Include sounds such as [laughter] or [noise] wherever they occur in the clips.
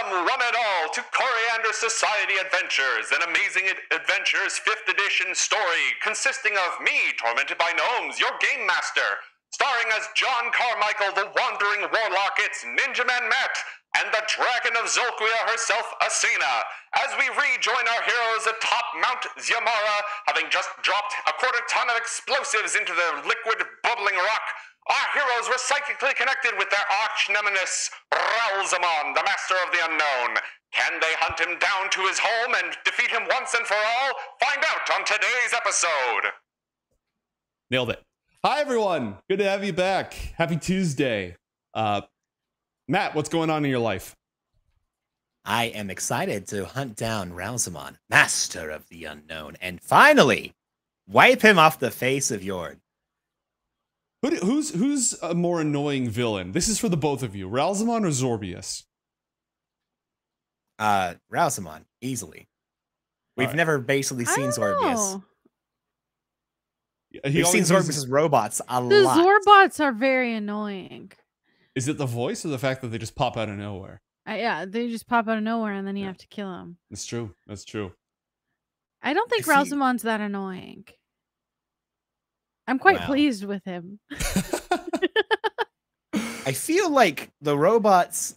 Welcome, one and all, to Coriander Society Adventures, an amazing ad- adventures 5th edition story consisting of me, tormented by gnomes, your game master, starring as John Carmichael, the wandering warlock, it's Ninja Man Matt, and the dragon of Zolquia herself, Asena, as we rejoin our heroes atop Mount Ziamara, having just dropped a quarter ton of explosives into the liquid bubbling rock. Our heroes were psychically connected with their arch nemesis, Ralzamon, the master of the unknown. Can they hunt him down to his home and defeat him once and for all? Find out on today's episode. Nailed it. Hi, everyone. Good to have you back. Happy Tuesday. Uh, Matt, what's going on in your life? I am excited to hunt down Ralzamon, master of the unknown, and finally wipe him off the face of Yord. Who, do- who's who's a more annoying villain? This is for the both of you, Ralzamon or Zorbius? Uh, Ralzamon, easily. We've Alright. never basically seen don't Zorbius. know. He We've seen always Zorbius' robots a The lot. The Zorbots are very annoying. Is it the voice or the fact that they just pop out of nowhere? Uh, yeah, they just pop out of nowhere and then you Yeah. have to kill them. That's true. That's true. I don't think see- Ralzamon's that annoying. I'm quite Wow. pleased with him. [laughs] I feel like the robots,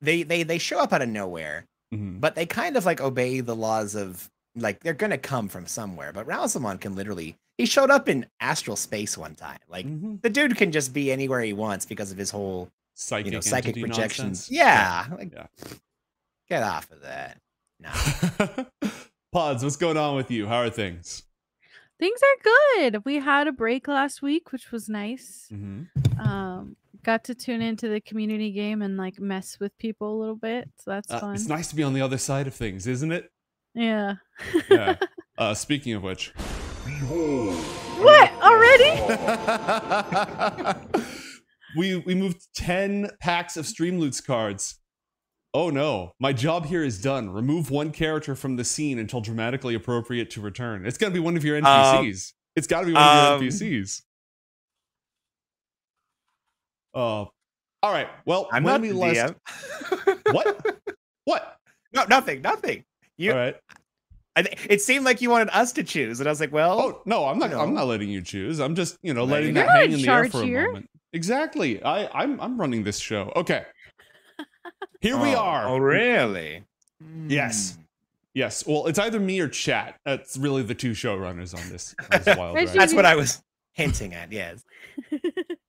they they they show up out of nowhere, Mhm. but they kind of like obey the laws of like they're gonna come from somewhere. But Ralzamon can literally he showed up in astral space one time. Like Mhm. the dude can just be anywhere he wants because of his whole Psychic, you know psychic projections. nonsense? Yeah, like Yeah. get off of that. No. [laughs] Pods, what's going on with you? How are things? Things are good. We had a break last week, which was nice. hmm Um, got to tune into the community game and like mess with people a little bit. So that's Uh, fun. it's nice to be on the other side of things, isn't it? Yeah. Yeah. [laughs] Uh, speaking of which, what already? [laughs] we we moved 10 packs of stream Streamloots cards. Oh no, my job here is done. Remove one character from the scene until dramatically appropriate to return. It's gotta be one of your NPCs. it's gotta be one of um, your NPCs. Uh, all right. Well, I'm when not we the last DM. [laughs] what? What? No, nothing, nothing. You, All right. I, th- it seemed like you wanted us to choose, and I was like, well, Oh no, I'm not. you I'm not letting you choose. I'm just, you know, Letting letting you that hang in in the air charge for a moment. Exactly. I, I'm, I'm running this show. Okay. Here we Oh, are. Oh, really? Yes. Yes. Well, it's either me or chat. That's really the two showrunners on this, on this [laughs] wild ride. That's what I was hinting at. Yes. [laughs]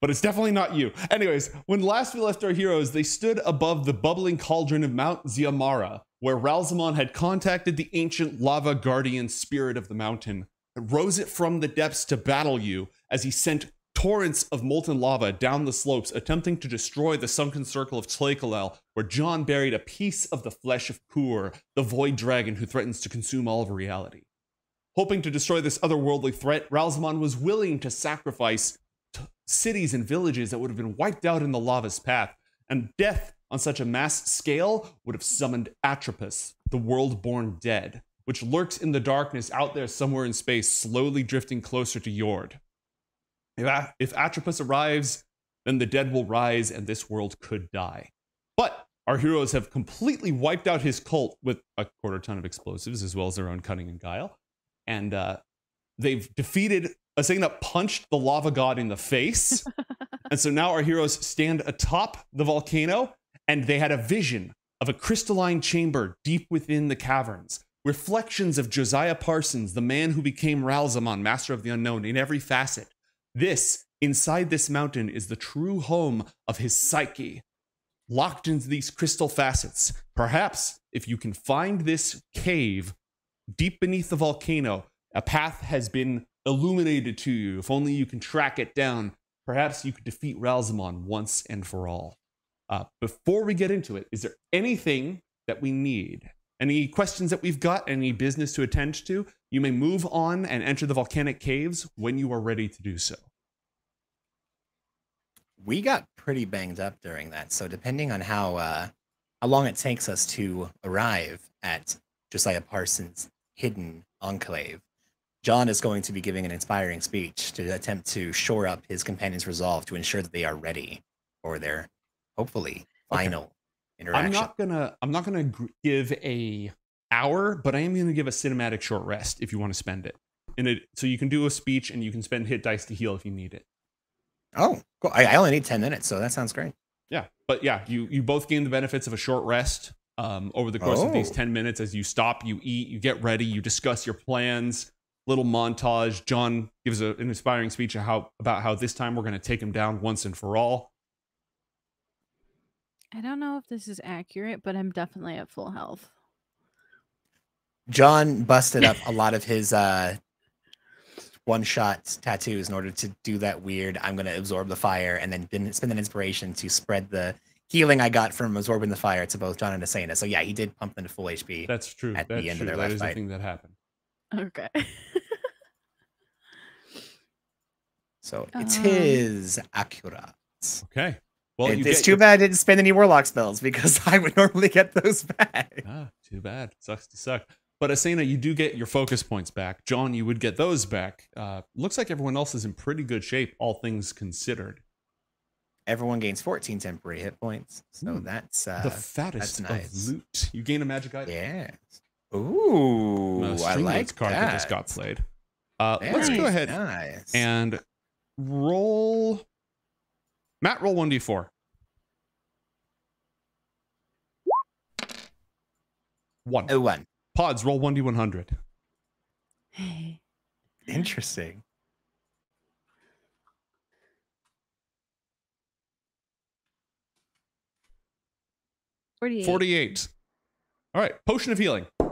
But it's definitely not you. Anyways, when last we left our heroes, they stood above the bubbling cauldron of Mount Ziamara, where Ralzamon had contacted the ancient lava guardian spirit of the mountain, and rose it from the depths to battle you as he sent torrents of molten lava down the slopes, attempting to destroy the sunken circle of Tlakelel, where John buried a piece of the flesh of Kur, the void dragon who threatens to consume all of reality. Hoping to destroy this otherworldly threat, Ralzamon was willing to sacrifice cities and villages that would have been wiped out in the lava's path, and death on such a mass scale would have summoned Atropos, the world born dead, which lurks in the darkness out there somewhere in space, slowly drifting closer to Yord. If, A- if Atropos arrives, then the dead will rise and this world could die. But our heroes have completely wiped out his cult with a quarter ton of explosives, as well as their own cunning and guile. And uh, they've defeated a thing that punched the lava god in the face. [laughs] and so now our heroes stand atop the volcano and they had a vision of a crystalline chamber deep within the caverns. Reflections of Josiah Parsons, the man who became Ralzamon, master of the unknown, in every facet. This, inside this mountain, is the true home of his psyche, locked into these crystal facets. Perhaps if you can find this cave deep beneath the volcano, a path has been illuminated to you. If only you can track it down, perhaps you could defeat Ralzamon once and for all. Uh, before we get into it, is there anything that we need? Any questions that we've got? Any business to attend to? You may move on and enter the volcanic caves when you are ready to do so. We got pretty banged up during that, so depending on how uh, how long it takes us to arrive at Josiah Parsons' hidden enclave, John is going to be giving an inspiring speech to attempt to shore up his companions' resolve to ensure that they are ready for their hopefully Okay. final interaction. I'm not gonna. I'm not gonna give a hour, but I am gonna give a cinematic short rest if you want to spend it. And it so you can do a speech and you can spend hit dice to heal if you need it. Oh, cool. I, I only need 10 minutes, so that sounds great. Yeah, but yeah, you you both gain the benefits of a short rest um, over the course of these Oh. ten minutes. As you stop, you eat, you get ready, you discuss your plans. Little montage. John gives a, an inspiring speech of how about how this time we're going to take him down once and for all. I don't know if this is accurate, but I'm definitely at full health. John busted up [laughs] a lot of his uh, one shot tattoos in order to do that weird, I'm going to absorb the fire, and then spend an inspiration to spread the healing I got from absorbing the fire to both John and Asena. So yeah, he did pump into full HP. That's true. At the That's end of their That last is the thing that happened. Okay. [laughs] So it's Um, is accurate. Okay. Well, It- you it's get too your- bad I didn't spend any warlock spells because [laughs] I would normally get those back. Ah, too bad. Sucks to suck. But Asena, you do get your focus points back. John, you would get those back. Uh, looks like everyone else is in pretty good shape, all things considered. Everyone gains 14 temporary hit points. So Hmm. that's uh, the fattest that's nice. of loot. You gain a magic item. yes. Ooh, Uh, I like card that. that just got played. Uh, let's go ahead Nice. and roll. Matt, roll one d four. One. oh, one. Pods, roll one d one hundred. Interesting. Forty-eight. 48. All right, potion of healing. [laughs]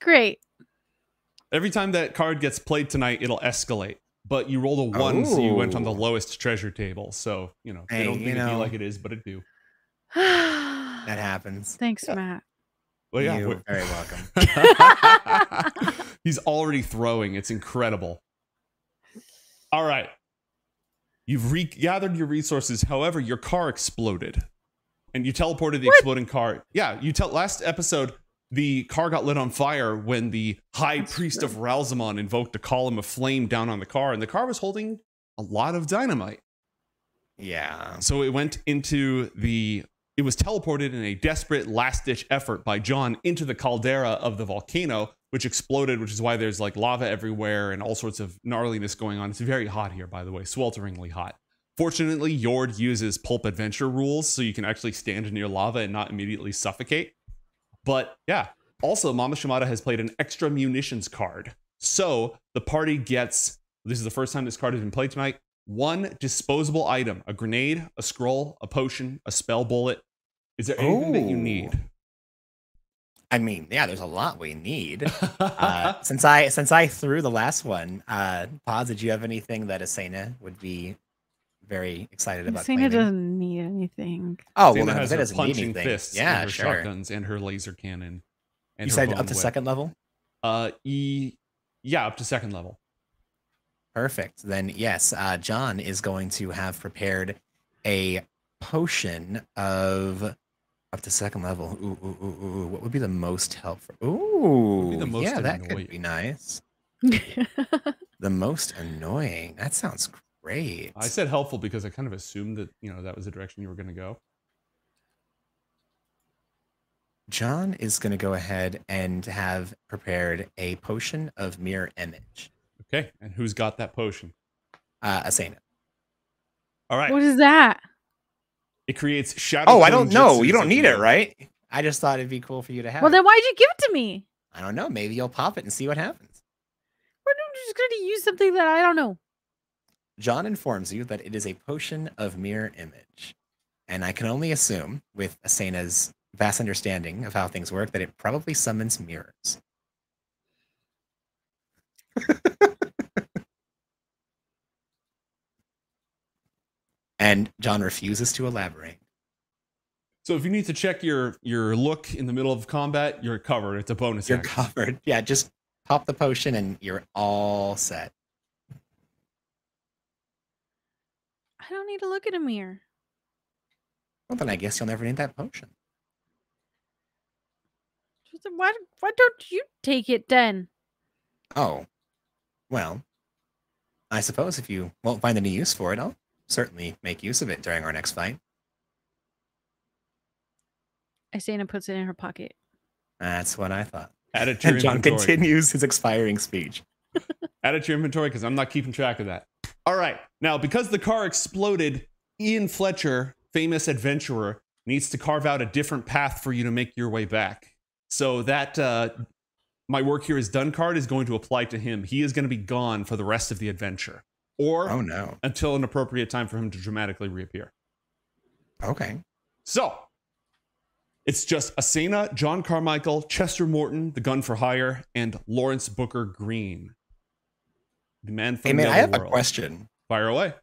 Great. Every time that card gets played tonight, it'll escalate. But you rolled a one, so you went on the Oh. lowest treasure table. So, you know, they don't you make it be like it is, but it do. [sighs] [sighs] [sighs] That happens. Thanks, Yeah. Matt. Well, yeah. You're very welcome. [laughs] [laughs] He's already throwing. It's incredible. All right. You've regathered your resources. However, your car exploded. And you teleported the What? exploding car. Yeah, you tell last episode the car got lit on fire when the high That's priest true. of Ralzamon invoked a column of flame down on the car, and the car was holding a lot of dynamite. Yeah. So it went into the. It was teleported in a desperate last ditch effort by John into the caldera of the volcano, which exploded, which is why there's like lava everywhere and all sorts of gnarliness going on. It's very hot here, by the way, swelteringly hot. Fortunately, Yord uses pulp adventure rules, so you can actually stand near lava and not immediately suffocate. But yeah, also, Mama Shimada has played an extra munitions card. So the party gets this is the first time this card has been played tonight one disposable item a grenade, a scroll, a potion, a spell bullet. Is there anything that you Oh. need? I mean, yeah, there's a lot we need. Uh, [laughs] since I since I threw the last one, uh, Pods, did you have anything that Asena would be very excited about? Asena claiming? doesn't need anything. Oh, Athena well, then has if her doesn't need punching anything, fists, yeah, and her sure. shotguns, and her laser cannon. And You said up to whip. second level. Uh, e, yeah, up to second level. Perfect. Then yes, uh, John is going to have prepared a potion of up to second level. Ooh, ooh, ooh, ooh, ooh. What would be the most helpful? Ooh, the most yeah, that annoying? could be nice. [laughs] The most annoying. That sounds great. I said helpful because I kind of assumed that you know that was the direction you were going to go. John is going to go ahead and have prepared a potion of mirror image. Okay, and who's got that potion? Uh, Asena. All right, what is that? It creates shadow. Oh, I don't know. You don't need it, right? I just thought it'd be cool for you to have. Well, it. then why'd you give it to me? I don't know. Maybe you'll pop it and see what happens. We're just going to use something that I don't know. John informs you that it is a potion of mirror image. And I can only assume, with Asena's vast understanding of how things work, that it probably summons mirrors. [laughs] and John refuses to elaborate. So if you need to check your your look in the middle of combat, you're covered. It's a bonus. You're action. covered. Yeah, just pop the potion and you're all set. I don't need to look in a mirror. Well, then I guess you'll never need that potion. Why, why don't you take it then? Oh, well, I suppose if you won't find any use for it, I'll certainly make use of it during our next fight. Asena puts it in her pocket. That's what I thought. Add it to [laughs] And John inventory. continues his expiring speech. [laughs] Add it to your inventory because I'm not keeping track of that. All right. Now, because the car exploded, Ian Fletcher, famous adventurer, needs to carve out a different path for you to make your way back. So that uh, my work here is done card is going to apply to him. He is going to be gone for the rest of the adventure, or Oh no. until an appropriate time for him to dramatically reappear. Okay. So it's just Asena, John Carmichael, Chester Morton, the gun for hire, and Lawrence Booker Green. The man from Hey man, the I have other a world. question. Fire away.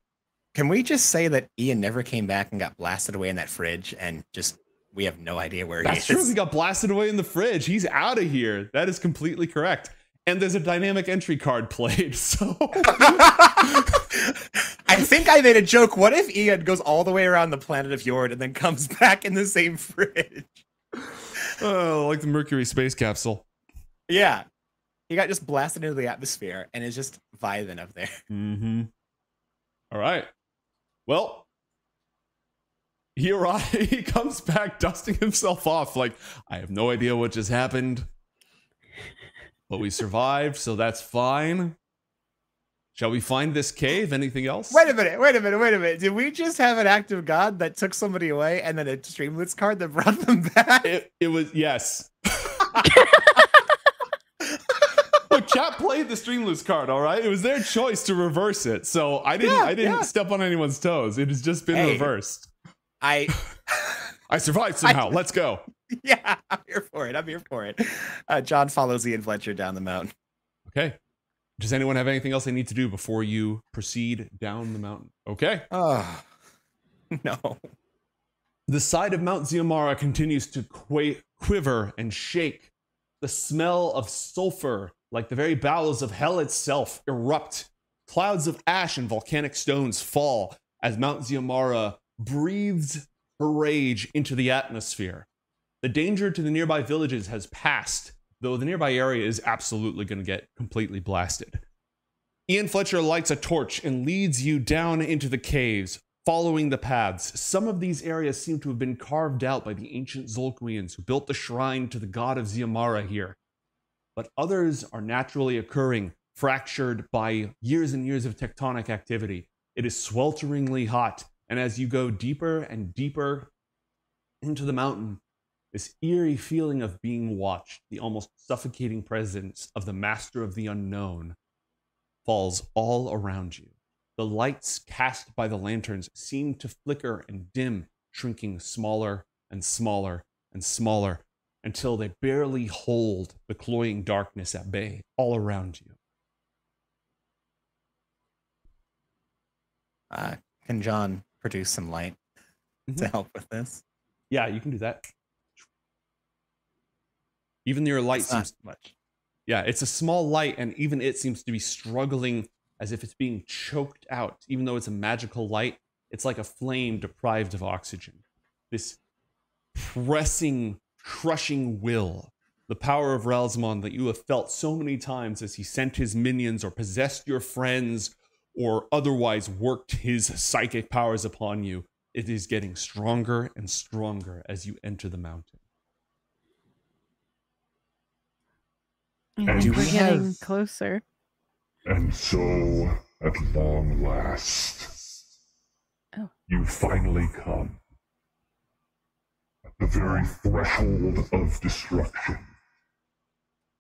Can we just say that Ian never came back and got blasted away in that fridge and just we have no idea where That's he true. is? He got blasted away in the fridge. He's out of here. That is completely correct. And there's a dynamic entry card played. [laughs] So [laughs] I think I made a joke. What if Ian goes all the way around the planet of Yord and then comes [laughs] back in the same fridge? oh, like the Mercury space capsule. Yeah. He got just blasted into the atmosphere and is just vibing up there. Mm-hmm. All right. Well, he arrives. He comes back, dusting himself off. Like I have no idea what just happened, but we survived, so that's fine. Shall we find this cave? Anything else? Wait a minute, wait a minute, wait a minute. Did we just have an act of God that took somebody away and then a Streamloots card that brought them back? It, it was yes. [laughs] Look, chat played the Streamloots card. All right, it was their choice to reverse it, so I didn't. Yeah, I didn't yeah. step on anyone's toes. It has just been Hey. reversed. I [laughs] I survived somehow. Let's go. [laughs] yeah, I'm here for it. I'm here for it. Uh, John follows Ian Fletcher down the mountain. Okay. Does anyone have anything else they need to do before you proceed down the mountain? Okay. Oh [laughs] no. The side of Mount Ziamara continues to qua- quiver and shake. The smell of sulfur, like the very bowels of hell itself, erupt. Clouds of ash and volcanic stones fall as Mount Ziamara breathes her rage into the atmosphere. The danger to the nearby villages has passed, though the nearby area is absolutely going to get completely blasted. Ian Fletcher lights a torch and leads you down into the caves, following the paths. Some of these areas seem to have been carved out by the ancient Zolquians who built the shrine to the god of Ziamara here. But others are naturally occurring, fractured by years and years of tectonic activity. It is swelteringly hot, and as you go deeper and deeper into the mountain, this eerie feeling of being watched, the almost suffocating presence of the master of the unknown, falls all around you. The lights cast by the lanterns seem to flicker and dim, shrinking smaller and smaller and smaller until they barely hold the cloying darkness at bay all around you. Uh, can John produce some light to Mhm. help with this? Yeah, you can do that. Even your light It's not seems much. Yeah, it's a small light, and even it seems to be struggling as if it's being choked out. Even though it's a magical light, it's like a flame deprived of oxygen. This pressing, crushing will, the power of Ralzamon that you have felt so many times as he sent his minions or possessed your friends or otherwise worked his psychic powers upon you, it is getting stronger and stronger as you enter the mountain. I And we're we getting have- closer. And so, at long last, Oh. you finally come. At the very threshold of destruction.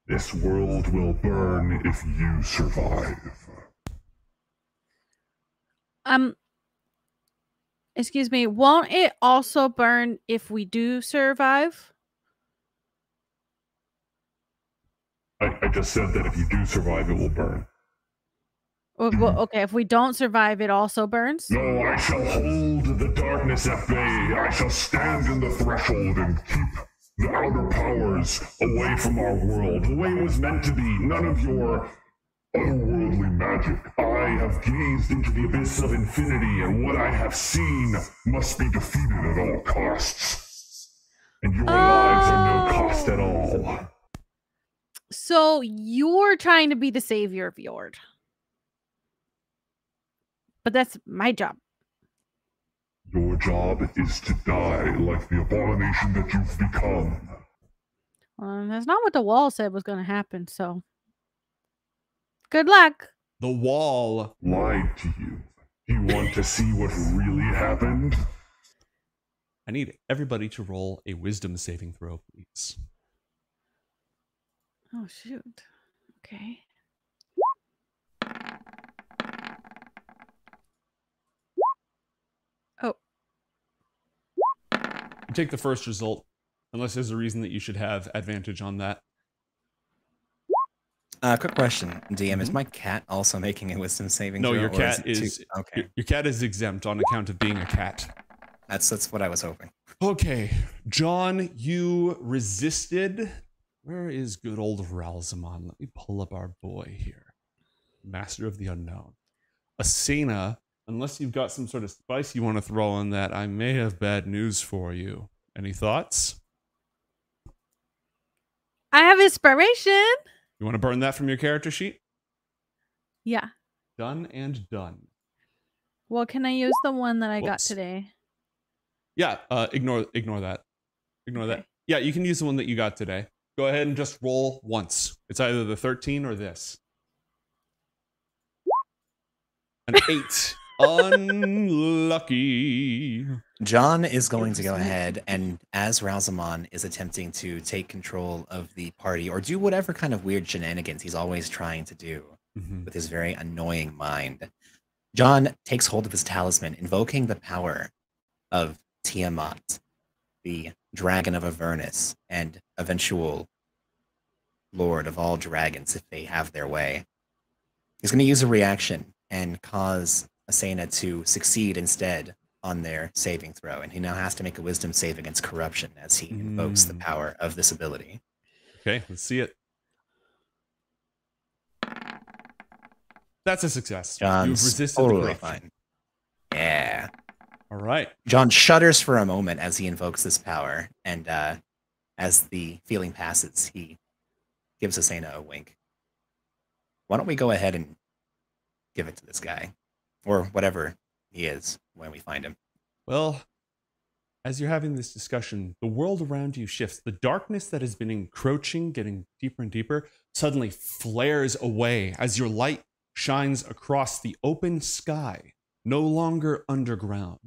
This world will burn if you survive. Um, excuse me. Won't it also burn if we do survive? I, I just said that if you do survive, it will burn. Well, okay, if we don't survive, it also burns. No, I shall hold the darkness at bay. I shall stand in the threshold and keep the outer powers away from our world, the way it was meant to be. None of your otherworldly magic. I have gazed into the abyss of infinity, and what I have seen must be defeated at all costs. And your lives are no cost at all. So you're trying to be the savior of Yord. But that's my job. Your job is to die like the abomination that you've become. Well, that's not what the wall said was going to happen. So, good luck. The wall Lied to you. Do you want to see what really happened? I need everybody to roll a wisdom saving throw, please. Oh shoot. Okay. Oh, You take the first result, unless there's a reason that you should have advantage on that. Uh, quick question, DM: Is Mhm. my cat also making a wisdom saving No, throw? your or cat it too- is- okay. Your, your cat is exempt on account of being a cat. That's that's what I was hoping. Okay, John, you resisted. Where is good old Ralzamon? Let me pull up our boy here. Master of the Unknown. Asena, unless you've got some sort of spice you want to throw on that, I may have bad news for you. Any thoughts? I have inspiration. You want to burn that from your character sheet? Yeah. Done and done. Well, can I use the one that I got today? Yeah, uh, ignore ignore that. Ignore that. Yeah, you can use the one that you got today. Go ahead and just roll once. It's either the 13 or this. An [laughs] 8. Unlucky. John is going to go ahead and, as Ralzamon is attempting to take control of the party or do whatever kind of weird shenanigans he's always trying to do Mhm. with his very annoying mind, John takes hold of his talisman, invoking the power of Tiamat, the dragon of Avernus, and eventual lord of all dragons if they have their way. He's going to use a reaction and cause Asena to succeed instead on their saving throw, and he now has to make a wisdom save against corruption as he invokes the Mm. power of this ability. Okay, let's see it. That's a success. You've John's resisted the totally corruption. fine. Yeah. All right. John shudders for a moment as he invokes this power, and uh, as the feeling passes, he gives Asena a wink. Why don't we go ahead and give it to this guy, or whatever he is when we find him? Well, as you're having this discussion, the world around you shifts. The darkness that has been encroaching, getting deeper and deeper, suddenly flares away as your light shines across the open sky, no longer underground.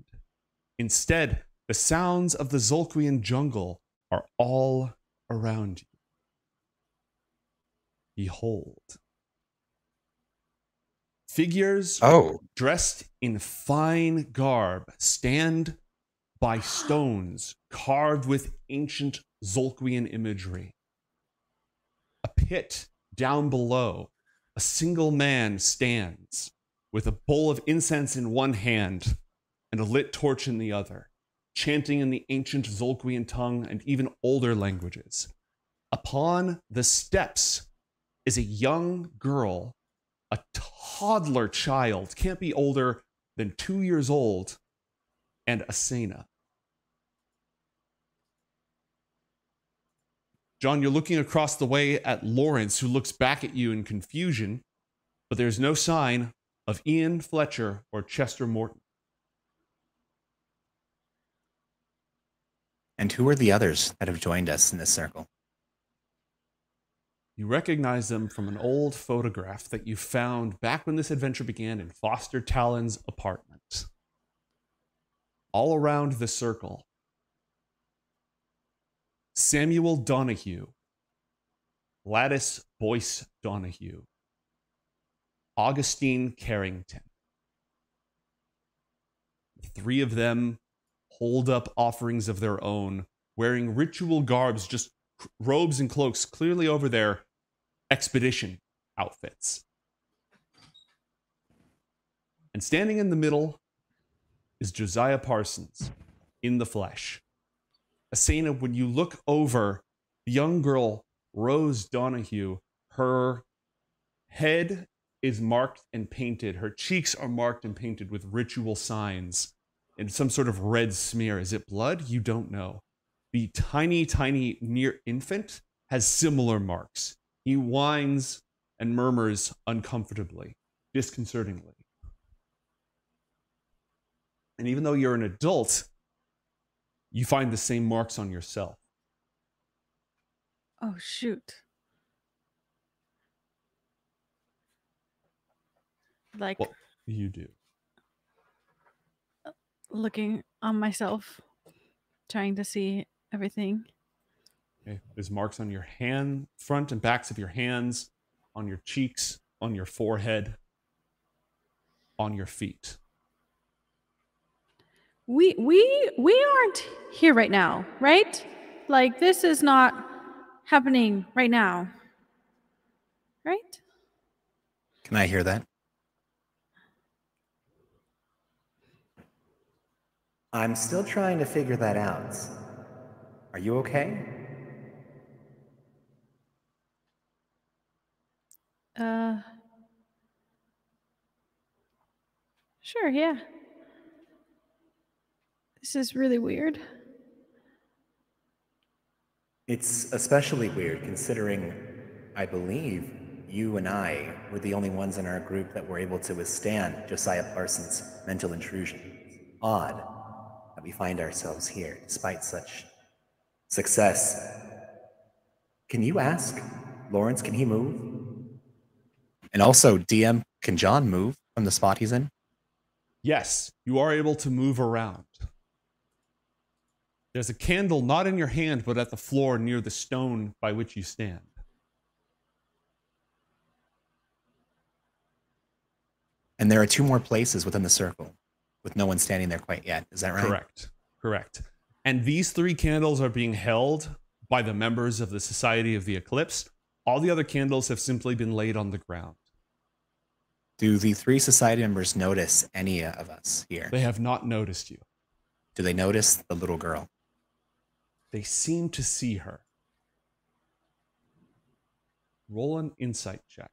Instead, the sounds of the Zolquian jungle are all around you. Behold. Figures Oh, dressed in fine garb, stand by [gasps] stones carved with ancient Zolquian imagery. A pit down below, a single man stands with a bowl of incense in one hand and a lit torch in the other, chanting in the ancient Zolquian tongue and even older languages. Upon the steps is a young girl a toddler child, can't be older than two years old, and Asena. John, you're looking across the way at Lawrence, who looks back at you in confusion, but there's no sign of Ian Fletcher or Chester Morton. And who are the others that have joined us in this circle? You recognize them from an old photograph that you found back when this adventure began in Foster Talon's apartment. All around the circle Samuel Donahue, Gladys Boyce Donahue, Augustine Carrington. The three of them hold up offerings of their own, wearing ritual garbs, just robes and cloaks clearly over their expedition outfits. And standing in the middle is Josiah Parsons in the flesh. Asena, when you look over the young girl, Rose Donahue, her head is marked and painted. Her cheeks are marked and painted with ritual signs and some sort of red smear. Is it blood? You don't know the tiny, tiny near infant has similar marks. He whines and murmurs uncomfortably, disconcertingly. And even though you're an adult, you find the same marks on yourself. Oh shoot. Like Well- You do. Looking on myself, trying to see everything. Okay. There's marks on your hand, front and backs of your hands, on your cheeks, on your forehead, on your feet. We we we aren't here right now, right? Like this is not happening right now. Right? Can I hear that? I'm still trying to figure that out. Are you okay? Uh Sure, yeah. This is really weird. It's especially weird considering I believe you and I were the only ones in our group that were able to withstand Josiah Parsons' mental intrusion. Odd we find ourselves here despite such success. Can you ask Lawrence, can he move? And also, DM, can John move from the spot he's in? Yes, you are able to move around. There's a candle not in your hand, but at the floor near the stone by which you stand. And there are two more places within the circle with no one standing there quite yet. Is that right? Correct. Correct. And these three candles are being held by the members of the Society of the Eclipse. All the other candles have simply been laid on the ground. Do the three society members notice any of us here? They have not noticed you. Do they notice the little girl? They seem to see her. Roll an insight check.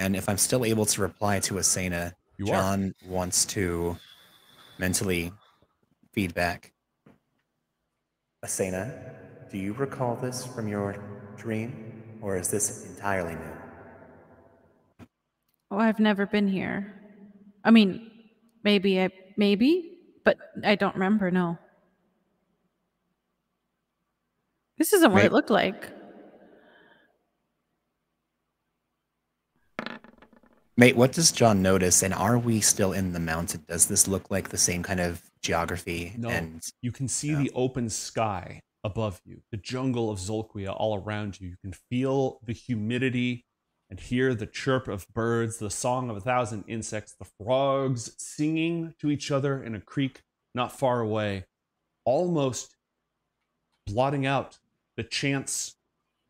And if I'm still able to reply to Asena, You are. John wants to mentally feedback. Asena, do you recall this from your dream, or is this entirely new? Oh, I've never been here. I mean, maybe I maybe, but I don't remember, no. This isn't what May- it looked like. Mate, what does John notice? And are we still in the mountain? Does this look like the same kind of geography? No. And You can see Yeah. the open sky above you, the jungle of Zolquia all around you. You can feel the humidity and hear the chirp of birds, the song of a thousand insects, the frogs singing to each other in a creek not far away, almost blotting out the chants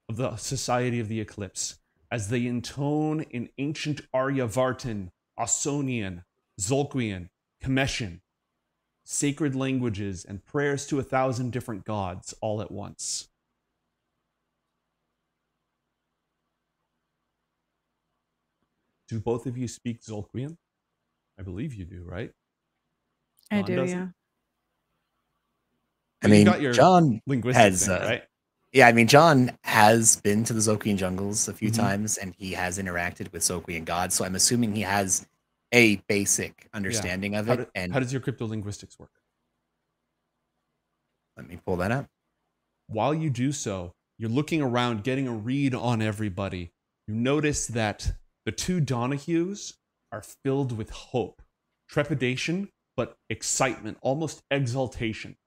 of the Society of the Eclipse as they intone in ancient Aryavartan, Ausonian, Zolquian, Kameshan, sacred languages and prayers to a thousand different gods all at once. Do both of you speak Zolquian? I believe you do, right? I John do, doesn't? yeah. I Well, you mean, got your John Linguistic Has, thing, uh, right? Yeah, I mean, John has been to the Zolquian jungles a few Mhm. times and he has interacted with Zolquian gods. So I'm assuming he has a basic understanding of How, it. do- and how does your crypto linguistics work? let me pull that up. While you do so, you're looking around, getting a read on everybody. You notice that the two Donahues are filled with hope, trepidation, but excitement, almost exaltation.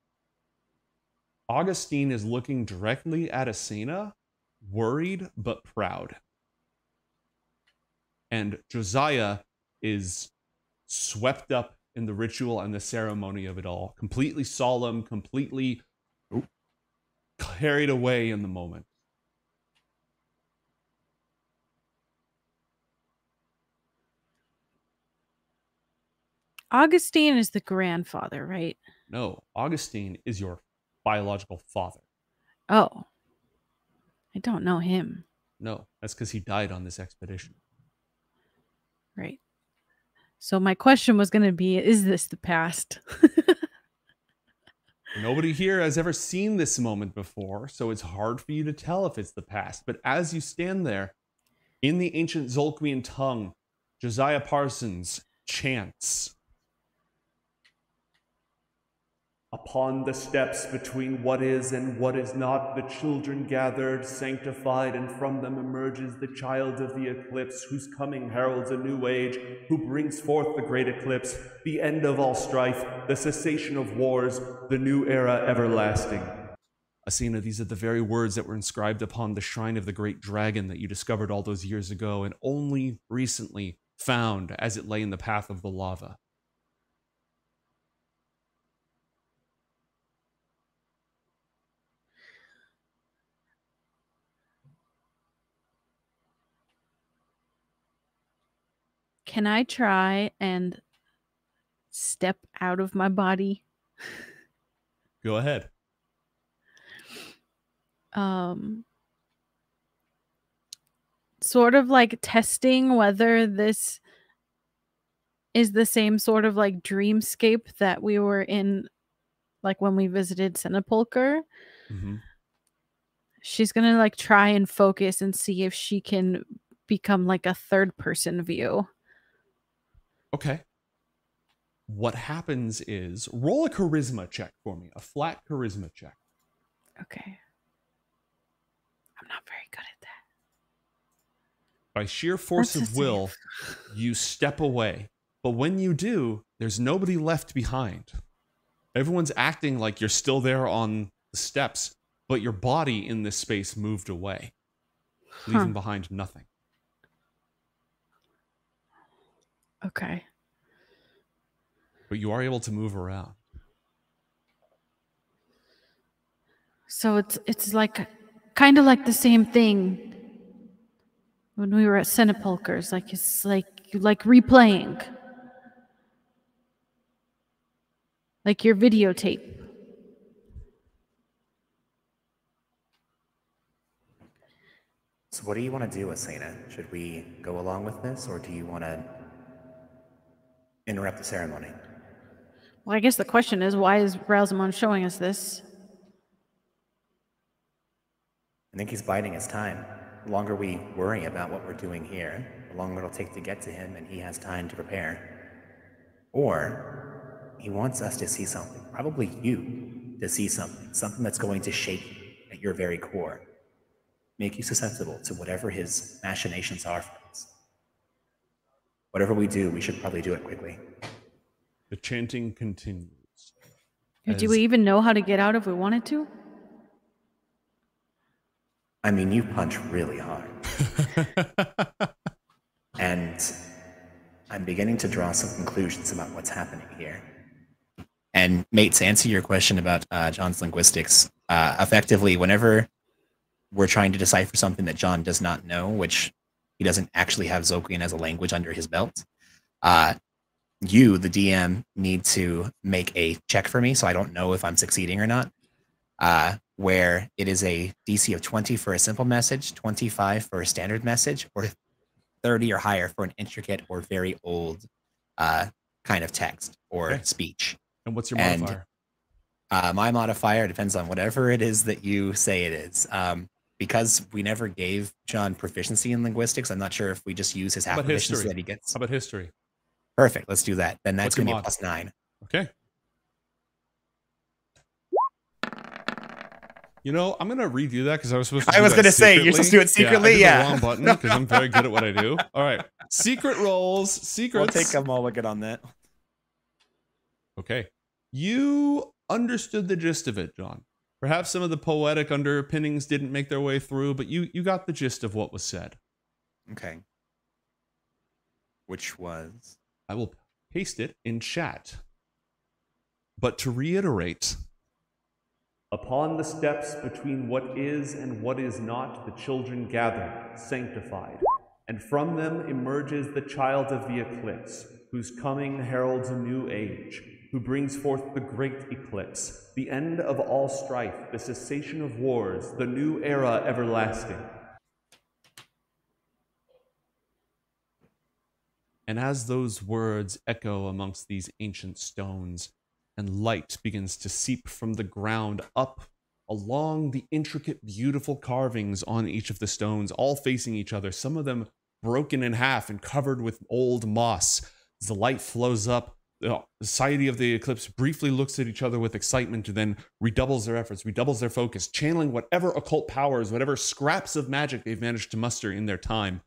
Augustine is looking directly at Asena, worried but proud. And Josiah is swept up in the ritual and the ceremony of it all, completely solemn, completely Oop. carried away in the moment. Augustine is the grandfather, right? No, Augustine is your biological father. Oh. I don't know him. No, that's because he died on this expedition. Right. So my question was going to be is this the past? [laughs] Nobody here has ever seen this moment before, so it's hard for you to tell if it's the past. But as you stand there, In the ancient Zolquian tongue, Josiah Parsons chants Upon the steps between what is and what is not, the children gathered, sanctified, and from them emerges the child of the eclipse, whose coming heralds a new age, who brings forth the great eclipse, the end of all strife, the cessation of wars, the new era everlasting. Asena, these are the very words that were inscribed upon the shrine of the great dragon that you discovered all those years ago and only recently found as it lay in the path of the lava. Can I try and step out of my body? Go ahead. Um sort of like testing whether this is the same sort of like dreamscape that we were in like when we visited Senapulker. Mhm. She's gonna like try and focus and see if she can become like a third person view. Okay. What happens is roll a charisma check for me, a flat charisma check. Okay. I'm not very good at that. By sheer force of will, [laughs] you step away. But when you do, there's nobody left behind. Everyone's acting like you're still there on the steps, but your body in this space moved away, leaving behind nothing. Okay. But you are able to move around. So it's it's like kind of like the same thing when we were at Senapulkers. Like it's like like replaying. Like your videotape. So, what do you want to do, Asena? Should we go along with this, or do you want to interrupt the ceremony? Well, I guess the question is why is Ralzamon showing us this? I think he's biding his time. The longer we worry about what we're doing here, the longer it'll take to get to him, and he has time to prepare. Or he wants us to see something, probably you to see something, something that's going to shake you at your very core, make you susceptible to whatever his machinations are for. Whatever we do, we should probably do it quickly. The chanting continues. Do we even know how to get out if we wanted to? I mean, you punch really hard. [laughs] and I'm beginning to draw some conclusions about what's happening here. And, mate, to answer your question about uh, John's linguistics, uh, effectively, whenever we're trying to decipher something that John does not know, which he doesn't actually have Zolquian as a language under his belt, uh, you, the DM, need to make a check for me so I don't know if I'm succeeding or not uh, where it is a DC of 20 for a simple message, 25 for a standard message, or 30 or higher for an intricate or very old uh, kind of text or Okay. speech. and what's your And- modifier? Uh, my modifier depends on whatever it is that you say it is. Um, because we never gave John proficiency in linguistics, I'm not sure if we just use his half proficiency history? that he gets. How about history? Perfect. Let's do that. Then that's going to be plus nine. Okay. You know, I'm gonna redo that because I was supposed to. I was gonna say, you're supposed to do it secretly, Yeah, yeah. the wrong [laughs] button because I'm very good at what I do. All right, secret rolls, [laughs] We'll secrets. take a mulligan on that. Okay, you understood the gist of it, John. Perhaps some of the poetic underpinnings didn't make their way through, but you you got the gist of what was said. Okay. Which was. I will paste it in chat. But to reiterate, upon the steps between what is and what is not, the children gather, sanctified, and from them emerges the child of the eclipse, whose coming heralds a new age, who brings forth the great eclipse, the end of all strife, the cessation of wars, the new era everlasting. And as those words echo amongst these ancient stones, and light begins to seep from the ground up along the intricate, beautiful carvings on each of the stones, all facing each other, some of them broken in half and covered with old moss. As the light flows up, Society of the Eclipse briefly looks at each other with excitement and then redoubles their efforts, redoubles their focus, channeling whatever occult powers, whatever scraps of magic they've managed to muster in their time.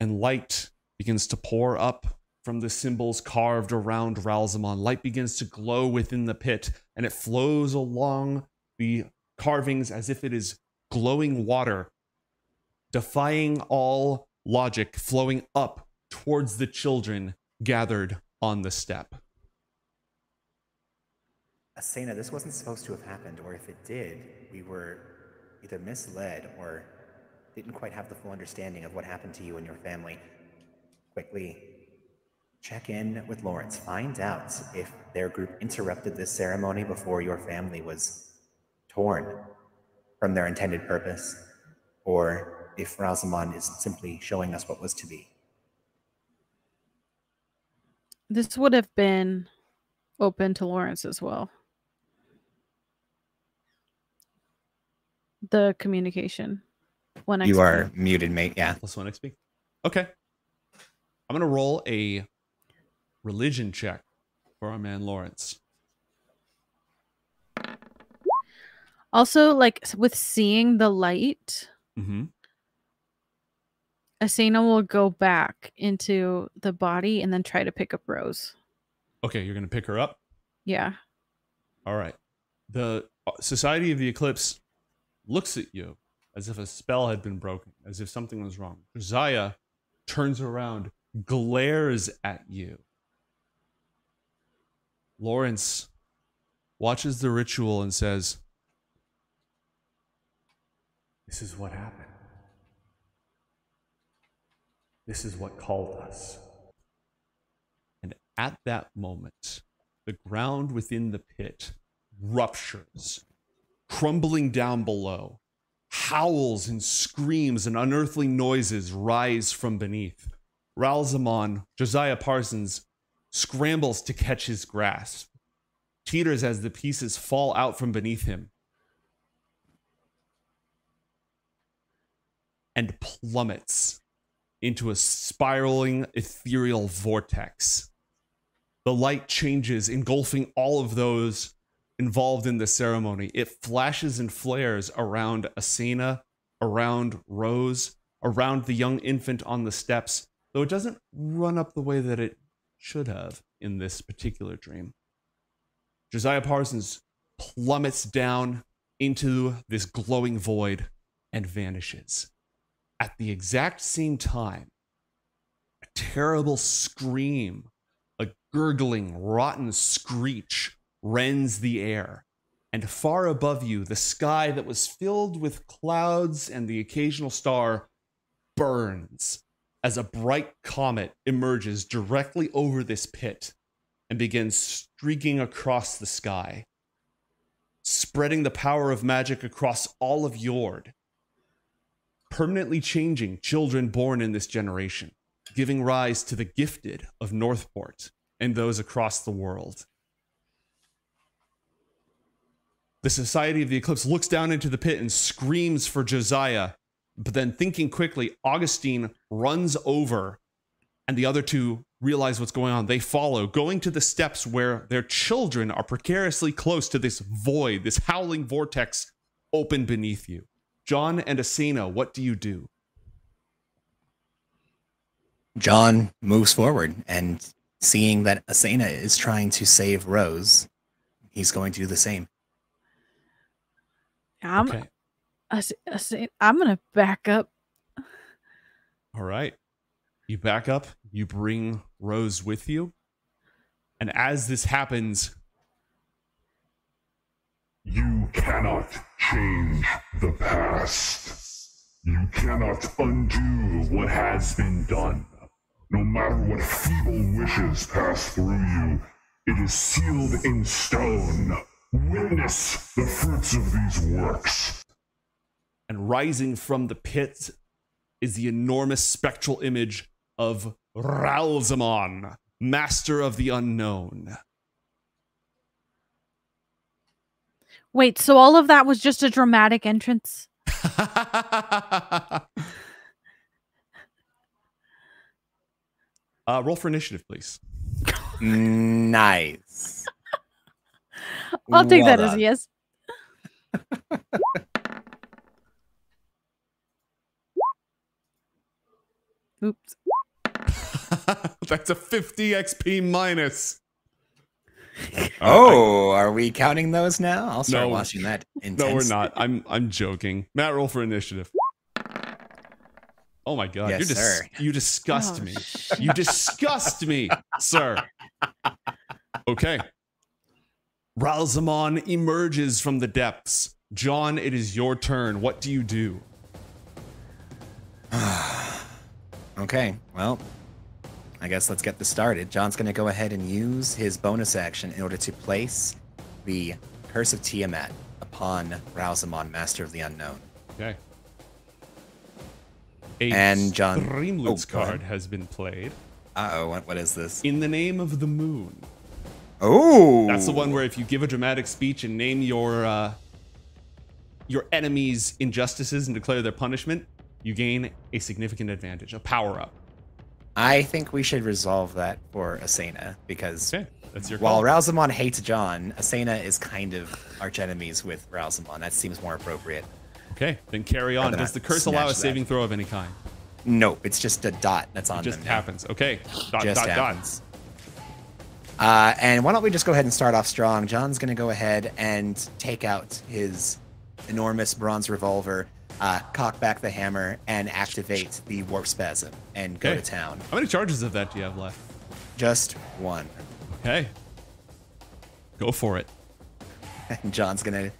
And light begins to pour up from the symbols carved around Ralzamon. Light begins to glow within the pit, and it flows along the carvings as if it is glowing water, defying all logic, flowing up towards the children gathered on the step. Asena, this wasn't supposed to have happened, or if it did, we were either misled or didn't quite have the full understanding of what happened to you and your family. Quickly, check in with Lawrence. Find out if their group interrupted this ceremony before your family was torn from their intended purpose, or if Ralzamon is simply showing us what was to be. This would have been open to Lawrence as well. The communication. When you are muted, mate. Yeah. Plus one XP. Okay. I'm gonna roll a religion check for our man Lawrence. Also, like with seeing the light, Mm-hmm. Asena will go back into the body and then try to pick up Rose. Okay, you're gonna pick her up. Yeah. All right. The uh, Society of the Eclipse looks at you as if a spell had been broken, as if something was wrong. Josiah turns around, glares at you. Lawrence watches the ritual and says, This is what happened. This is what called us. And at that moment, the ground within the pit ruptures, crumbling down below. Howls and screams and unearthly noises rise from beneath. Ralzamon, Josiah Parsons, scrambles to catch his grasp, teeters as the pieces fall out from beneath him, and plummets into a spiraling ethereal vortex. The light changes, engulfing all of those involved in the ceremony. It flashes and flares around Asena, around Rose, around the young infant on the steps, though it doesn't run up the way that it should have in this particular dream. Josiah Parsons plummets down into this glowing void and vanishes. At the exact same time, a terrible scream, a gurgling, rotten screech rends the air. And far above you, the sky that was filled with clouds and the occasional star burns as a bright comet emerges directly over this pit and begins streaking across the sky, spreading the power of magic across all of Yord, permanently changing children born in this generation, giving rise to the gifted of Northport and those across the world. The Society of the Eclipse looks down into the pit and screams for Josiah, but then thinking quickly, Augustine runs over and the other two realize what's going on. They follow, going to the steps where their children are precariously close to this void, this howling vortex open beneath you. John and Asena, what do you do? John moves forward and seeing that Asena is trying to save Rose, he's going to do the same. I'm Okay. Ase- Ase- I'm gonna back up. All right. You back up, you bring Rose with you. And as this happens, You cannot change the past. You cannot undo what has been done. No matter what feeble wishes pass through you, it is sealed in stone. Witness the fruits of these works. and rising from the pit is the enormous spectral image of Ralzamon, master of the unknown. Wait, so all of that was just a dramatic entrance? [laughs] uh, roll for initiative, please. Nice. [laughs] I'll take Well that as a yes. [laughs] Oops. That's a 50 XP minus. [laughs] Oh, are we counting those now? I'll start No. watching that. [laughs] No, we're not. I'm I'm joking. Matt, roll for initiative. Oh my god, Yes, you dis- sir. you disgust Oh, me. shit. You disgust me, sir. Okay. Ralzamon emerges from the depths. John, it is your turn. What do you do? [sighs] Okay, well, I guess let's get this started. John's going to go ahead and use his bonus action in order to place the Curse of Tiamat upon Ralzamon, Master of the Unknown. Okay. A And John- Streamloots oh, card has been played. Uh oh, what, what is this? In the name of the moon. Oh, That's the one where if you give a dramatic speech and name your uh, your enemies' injustices and declare their punishment, you gain a significant advantage, a power up. I think we should resolve that for Asena because Okay, that's your while call. Hates John, Asena is kind of arch enemies with Ralzamon. That seems more appropriate. Okay, then carry on. Does the curse allow a snatch that. saving throw of any kind? Nope, it's just a dot that's on It just them. happens. Okay. Dot just dot happens. Uh, and why don't we just go ahead and start off strong? John's going to go ahead and take out his enormous bronze revolver, uh, cock back the hammer, and activate the warp spasm and go Okay. to town. How many charges of that do you have left? Just one. Okay. Go for it. And [laughs] John's going to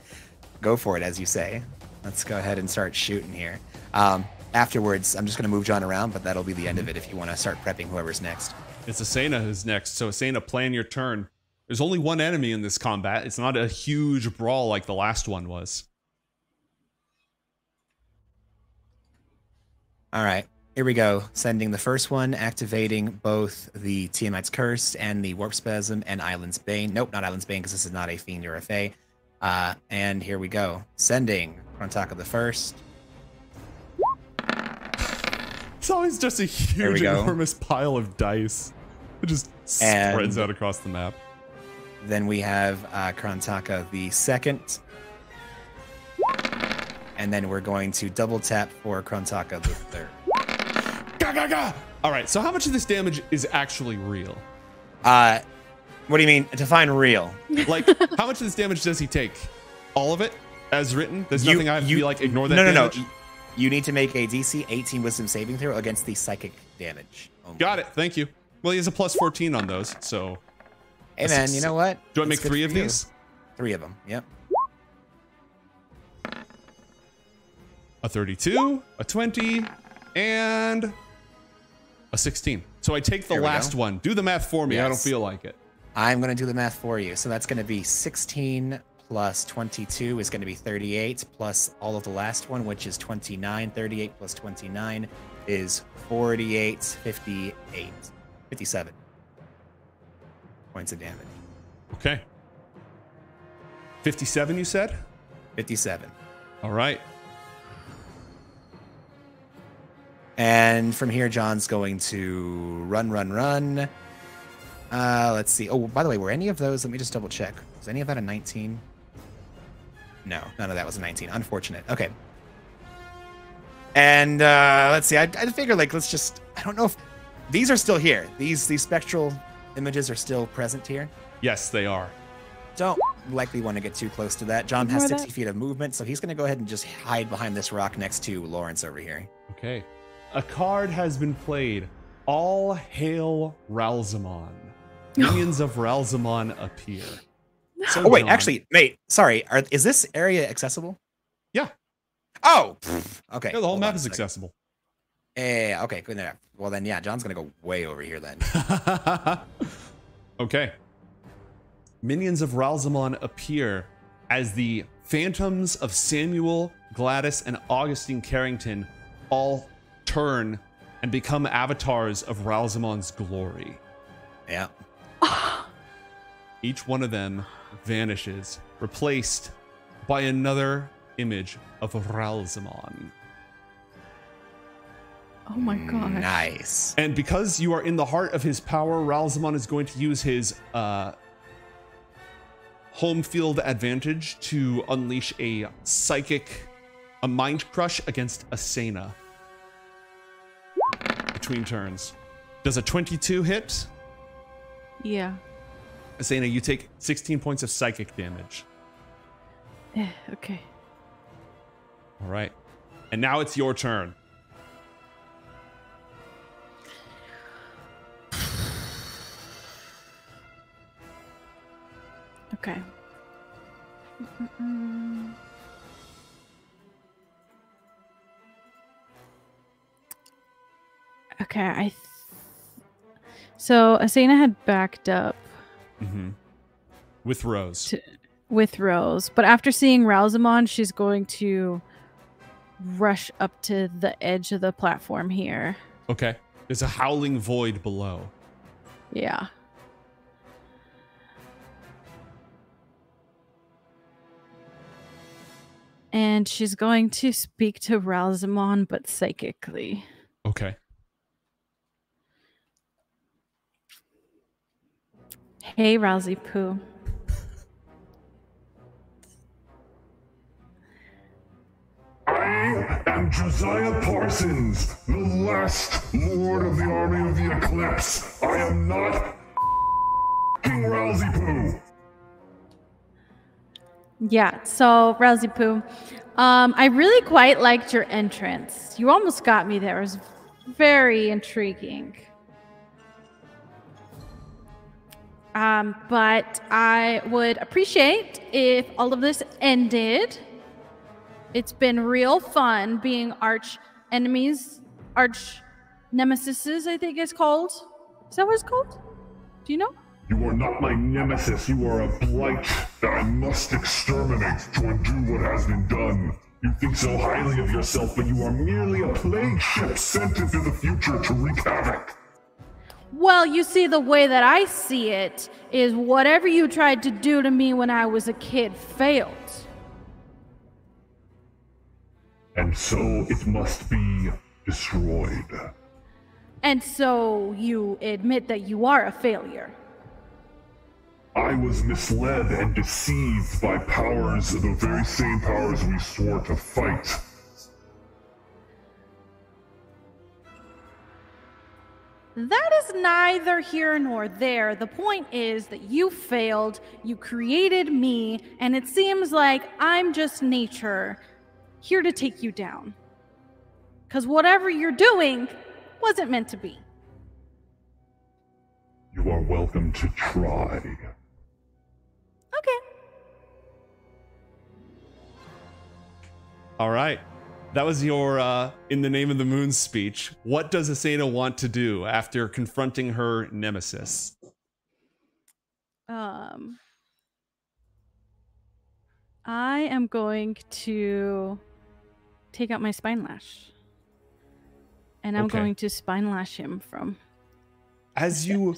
go for it, as you say. Let's go ahead and start shooting here. Um, afterwards, I'm just going to move John around, but that'll be the end of it if you want to start prepping whoever's next. It's Asena who's next. So Asena, plan your turn. There's only one enemy in this combat. It's not a huge brawl like the last one was. All right, here we go. Sending the first one, activating both the Tiamat's Curse and the Warp Spasm and Island's Bane. Nope, not Island's Bane because this is not a Fiend or a Fae. Uh, and here we go. Sending Krontaka the first. It's always just a huge, enormous pile of dice. It just And- spreads out across the map. Then we have uh, Krontaka the second. And then we're going to double tap for Krontaka the third. Ga, ga, ga! All right, so how much of this damage is actually real? Uh, what do you mean? Define real. Like, how much of this damage does he take? All of it, as written. There's You- nothing I have to be like ignore that no, no, damage. no. You need to make a DC 18 Wisdom saving throw against the psychic damage. only. Got it. Thank you. Well, he has a plus 14 on those, so Hey man, you know what? do I make three of you. these? Three of them. Yep. A 32, a 20, and a 16. So I take the There last one. Do the math for me. I don't feel like it. I'm gonna do the math for you. So that's gonna be 16 plus 22 is gonna be 38 plus all of the last one, which is 29. 38 plus 29 is 48, 58, 57 points of damage. Okay. 57, you said? 57. All right. And from here, John's going to run, run, run. Uh, let's see. Oh, by the way, were any of those? Let me just double check. Was any of that a 19? No, none of that was a 19. Unfortunate. Okay. And uh, let's see. I, I figure like let's just. I don't know if these are still here. These these spectral images are still present here. Yes, they are. Don't likely want to get too close to that. John has 60 that. feet of movement, so he's going to go ahead and just hide behind this rock next to Lawrence over here. Okay. A card has been played. All hail Ralzamon. [laughs] Minions of Ralzamon appear. So Oh wait, John- actually, mate, sorry. Are, is this area accessible? Yeah. Oh, pff, okay. Yeah, the whole map is accessible. Yeah, okay, good enough. Well then, yeah, John's gonna go way over here then. [laughs] okay. Minions of Ralzamon appear as the phantoms of Samuel, Gladys, and Augustine Carrington all turn and become avatars of Ralzamon's glory. yeah. Each one of them vanishes, replaced by another image of Ralzamon. Oh my god. Nice. And because you are in the heart of his power, Ralzamon is going to use his uh, home field advantage to unleash a psychic, a mind crush against Asena between turns. Does a 22 hit? Yeah. Asena, you take 16 points of psychic damage. Eh, [sighs] okay. All right. And now it's your turn. [sighs] Okay. Mm-mm-mm. Okay, I. Th- so Asena had backed up Mm-hmm. With Rose. To- with Rose, but after seeing Ralzamon, she's going to rush up to the edge of the platform here. Okay. There's a howling void below. Yeah. And she's going to speak to Ralzamon, but psychically. Okay. Hey, Rousey Poo. I am Josiah Parsons, the last Lord of the Army of the Eclipse. I am not King Rousey Poo. Yeah, so Rousey Poo, um, I really quite liked your entrance. You almost got me there. It was very intriguing. Um, but I would appreciate if all of this ended. It's been real fun being arch enemies, arch nemesises, I think it's called. Is that what it's called? Do you know? You are not my nemesis. You are a blight that I must exterminate to undo what has been done. You think so highly of yourself, but you are merely a plague ship sent into the future to wreak havoc. Well, you see, the way that I see it is whatever you tried to do to me when I was a kid failed. And so it must be destroyed. And so you admit that you are a failure. I was misled and deceived by powers, of the very same powers we swore to fight. That is neither here nor there. The point is that you failed, you created me, and it seems like I'm just nature here to take you down. Because whatever you're doing wasn't meant to be. You are welcome to try. Okay. All right. That was your uh, in the name of the moon speech. What does Asena want to do after confronting her nemesis? Um, I am going to take out my spine lash, and I'm Okay. going to spine lash him from. As you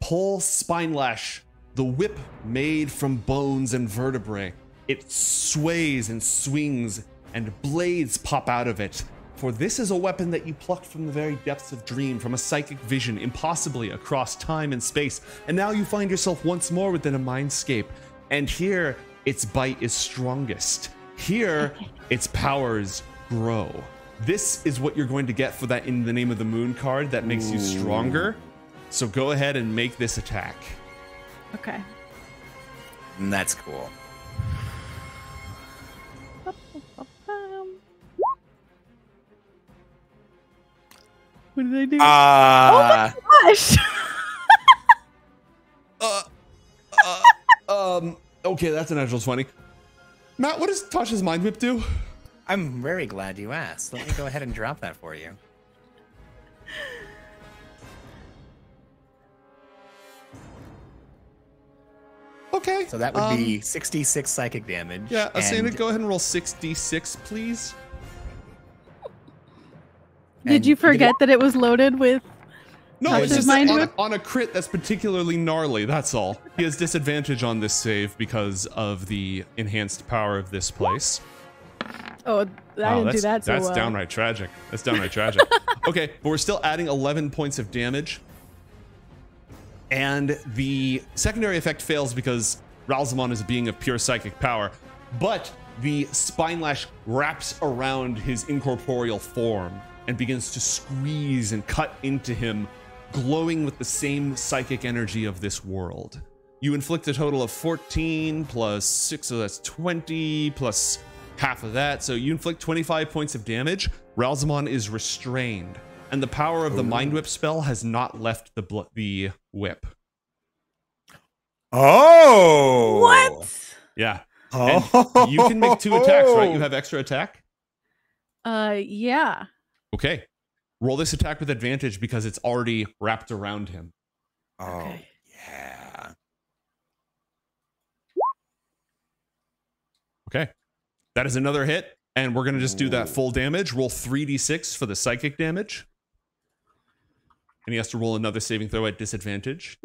pull spine lash, the whip made from bones and vertebrae, it sways and swings, and blades pop out of it. For this is a weapon that you plucked from the very depths of dream, from a psychic vision, impossibly across time and space. And now you find yourself once more within a mindscape. And here, its bite is strongest. Here, [laughs] its powers grow. This is what you're going to get for that in the name of the moon card that makes you stronger. So go ahead and make this attack. Okay. And that's cool. What did I do? Uh, Gosh. [laughs] Uh, uh, um, okay, that's a natural 20. Matt, what does Tasha's mind whip do? I'm very glad you asked. Let me go ahead and drop that for you. Okay. So that would um, be 66 psychic damage. Yeah, Asena, and- go ahead and roll 6d6, please. Did you forget that it was loaded with? No, it's just mind on, a, on a crit that's particularly gnarly. That's all. He has disadvantage on this save because of the enhanced power of this place. Oh, I Wow, didn't do that so That's well. downright tragic. That's downright tragic. [laughs] Okay, but we're still adding 11 points of damage. And the secondary effect fails because Ralzamon is a being of pure psychic power. But the spine lash wraps around his incorporeal form and begins to squeeze and cut into him, glowing with the same psychic energy of this world. You inflict a total of 14 plus 6, so that's 20 plus half of that. So you inflict 25 points of damage. Ralzamon is restrained, and the power of the Mind Whip spell has not left the bl- the whip. Oh. What? Yeah. Oh. And you can make two attacks, right? You have extra attack? Uh, yeah. Okay. Roll this attack with advantage because it's already wrapped around him. Oh, Okay. yeah. Okay. That is another hit. And we're going to just do that full damage. Roll 3d6 for the psychic damage. And he has to roll another saving throw at disadvantage.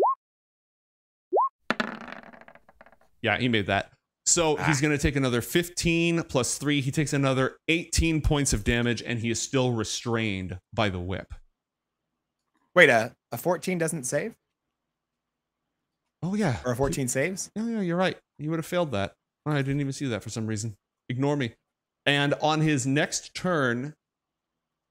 Yeah, he made that. So he's Ah. going to take another 15 plus 3. He takes another 18 points of damage, and he is still restrained by the whip. Wait, a, a 14 doesn't save? Oh, yeah. Or a 14 saves? Yeah, yeah, you're right. You would have failed that. Oh, I didn't even see that for some reason. Ignore me. And on his next turn,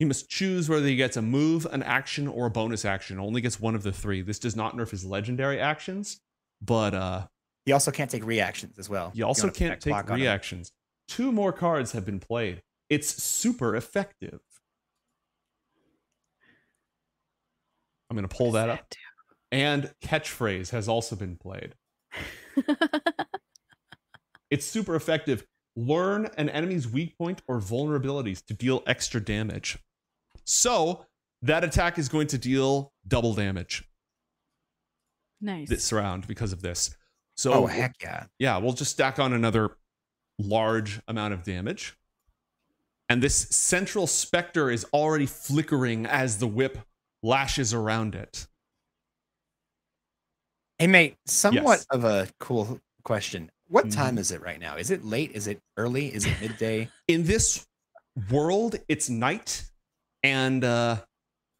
he must choose whether he gets a move, an action, or a bonus action. Only gets one of the three. This does not nerf his legendary actions, but uh, He also can't take reactions as well. you also wanna can't take clock on him. reactions. Two more cards have been played. It's super effective. I'm going to pull that up. And catchphrase has also been played. [laughs] It's super effective. Learn an enemy's weak point or vulnerabilities to deal extra damage. So that attack is going to deal double damage nice. this round because of this. So Oh, heck yeah. yeah, we'll just stack on another large amount of damage. And this central specter is already flickering as the whip lashes around it. Hey, mate, somewhat Yes. of a cool question. What Mhm. time is it right now? Is it late? Is it early? Is it midday? [laughs] In this world, it's night, and uh,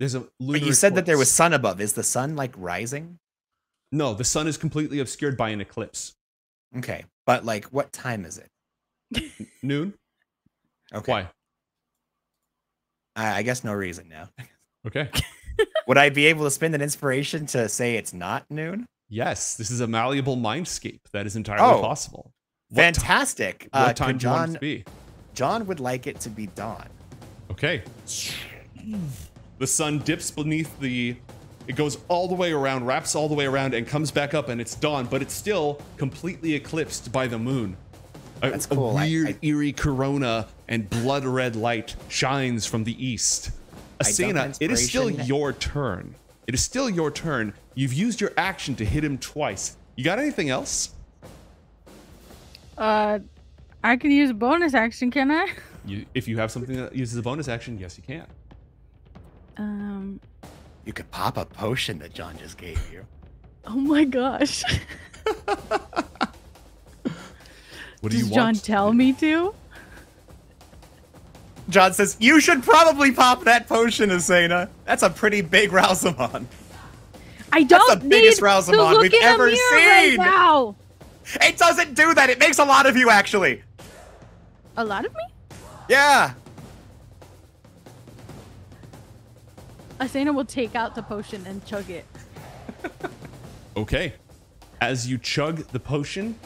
there's a lunar But you said that there was sun above. Is the sun like rising? No, the sun is completely obscured by an eclipse. Okay. But like, what time is it? Noon? Okay. Why? I, I guess no reason now. Okay. [laughs] Would I be able to spend an inspiration to say it's not noon? Yes, this is a malleable mindscape. That is entirely Oh. possible. What ti- Fantastic. what uh, time could do you want it John, to be? John would like it to be dawn. Okay. The sun dips beneath the. It goes all the way around, wraps all the way around, and comes back up, and it's dawn, but it's still completely eclipsed by the moon. A, That's a cool. I- weird, I- eerie corona and blood red light shines from the east. Asena, it is still your turn. It is still your turn. You've used your action to hit him twice. You got anything else? Uh, I can use a bonus action, can I? [laughs] You, if you have something that uses a bonus action, yes, you can. Um. You could pop a potion that John just gave you. [laughs] Oh my gosh. [laughs] What do Does you John want? tell me to? John says, You should probably pop that potion, Asena. That's a pretty big Ralzamon. I don't the biggest need Rousamaon to look we've in a ever mirror right seen. now. It doesn't do that. It makes a lot of you, actually. A lot of me? Yeah. Asena will take out the potion and chug it. [laughs] Okay. As you chug the potion,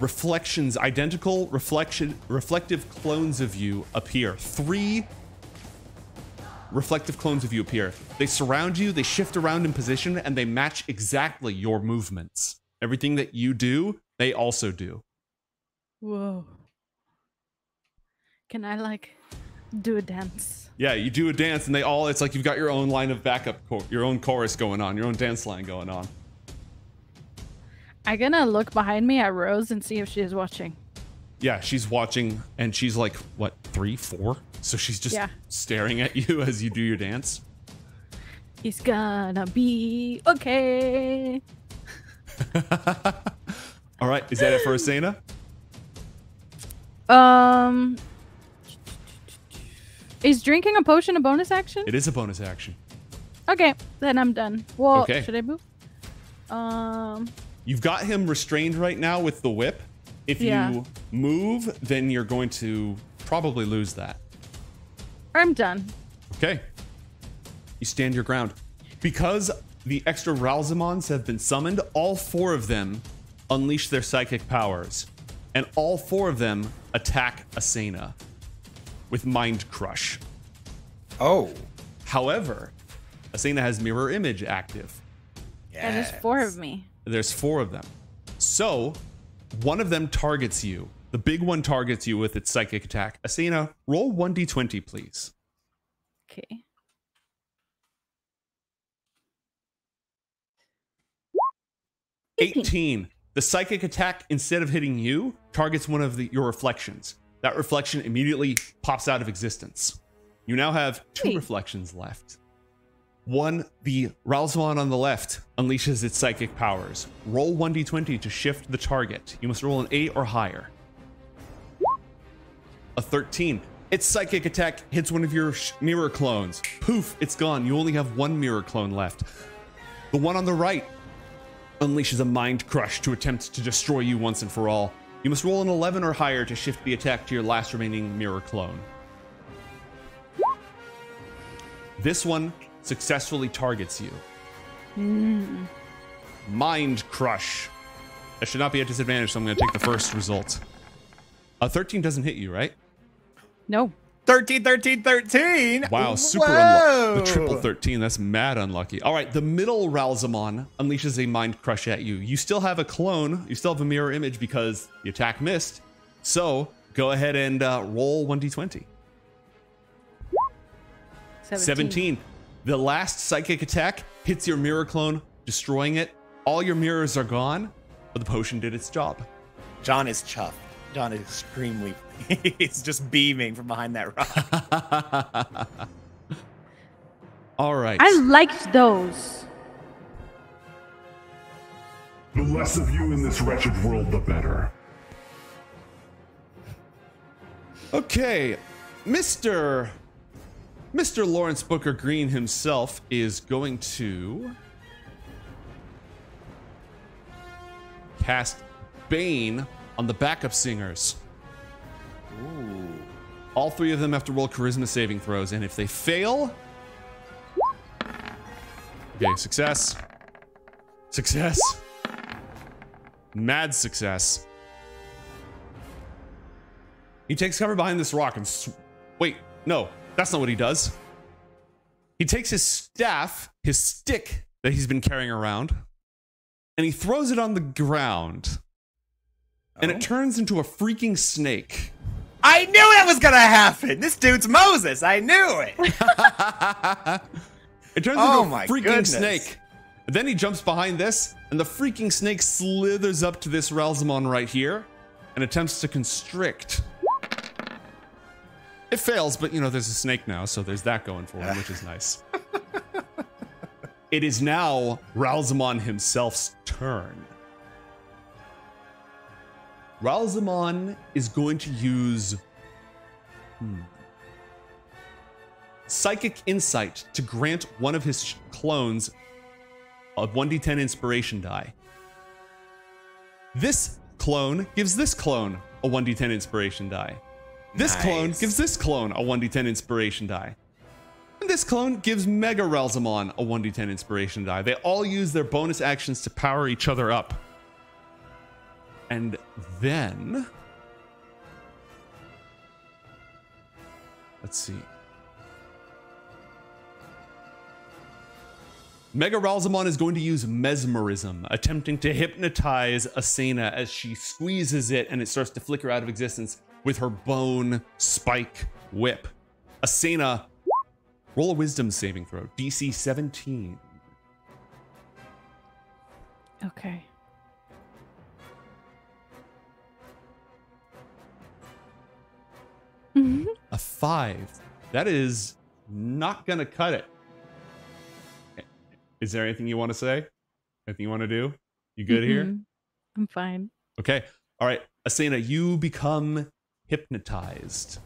reflections, identical reflection, reflective clones of you appear. Three reflective clones of you appear. They surround you, they shift around in position, and they match exactly your movements. Everything that you do, they also do. Whoa. Can I like do a dance? Yeah, you do a dance, and they all, it's like you've got your own line of backup, your own chorus going on, your own dance line going on. I'm gonna look behind me at Rose and see if she is watching. Yeah, she's watching, and she's like, what, three, four? So she's just Yeah. staring at you [laughs] as you do your dance. It's gonna be okay. [laughs] All right, is that it for Asena? Um, is drinking a potion a bonus action? It is a bonus action. Okay, then I'm done. Well, Okay. should I move? Um, You've got him restrained right now with the whip. If Yeah. you move, then you're going to probably lose that. I'm done. Okay. You stand your ground. Because the extra Ralzamons have been summoned, all four of them unleash their psychic powers. And all four of them attack Asena with Mind Crush. Oh. However, Asena has Mirror Image active. And there's four of me. There's four of them. So, one of them targets you. The big one targets you with its psychic attack. Asena, roll 1d20, please. Okay. Eighteen. 18. The psychic attack, instead of hitting you, targets one of the, your reflections. That reflection immediately pops out of existence. You now have two reflections left. One, the Ralzamon on the left unleashes its psychic powers. Roll 1d20 to shift the target. You must roll an 8 or higher. A 13. Its psychic attack hits one of your sh- mirror clones. Poof, it's gone. You only have one mirror clone left. The one on the right unleashes a mind crush to attempt to destroy you once and for all. You must roll an 11 or higher to shift the attack to your last remaining mirror clone. This one successfully targets you. Hmm. Mind crush. That should not be a disadvantage, so I'm going to take the first result. A 13 doesn't hit you, right? No. 13, 13, 13. Wow, super unlucky. The triple 13, that's mad unlucky. All right, the middle Ralzamon unleashes a mind crush at you. You still have a clone, you still have a mirror image because the attack missed. So go ahead and uh, roll 1d20. 17. 17. The last psychic attack hits your mirror clone, destroying it. All your mirrors are gone, but the potion did its job. John is chuffed. John is extremely. [laughs] He's just beaming from behind that rock. [laughs] All right. I liked those. The less of you in this wretched world, the better. Okay, Mr. Mr. Lawrence Booker Green himself is going to cast Bane on the backup singers. Ooh. All three of them have to roll charisma saving throws, and if they fail, okay, success, success, mad success. He takes cover behind this rock and wait, no, that's not what he does. He takes his staff, his stick that he's been carrying around, and he throws it on the ground, and Oh. it turns into a freaking snake. I knew that was gonna happen. This dude's Moses. I knew it. [laughs] It turns Oh into a freaking goodness. snake. Then he jumps behind this, and the freaking snake slithers up to this Ralzamon right here and attempts to constrict. It fails, but you know, there's a snake now, so there's that going for him, which is nice. [laughs] it is now Ralzamon himself's turn. Ralzamon is going to use hmm, Psychic Insight to grant one of his clones a 1d10 inspiration die. This clone gives this clone a 1d10 inspiration die. This clone gives this clone a 1d10 inspiration die. And this clone gives Mega Ralzamon a 1d10 inspiration die. They all use their bonus actions to power each other up. And then. Let's see. Mega Ralzamon is going to use mesmerism, attempting to hypnotize Asena as she squeezes it and it starts to flicker out of existence with her bone spike whip. Asena, roll a wisdom saving throw, DC 17. Okay. A five. That is not gonna cut it. Is there anything you want to say? Anything you want to do? You good here? Mhm. I'm fine. Okay. All right. Asena, you become hypnotized.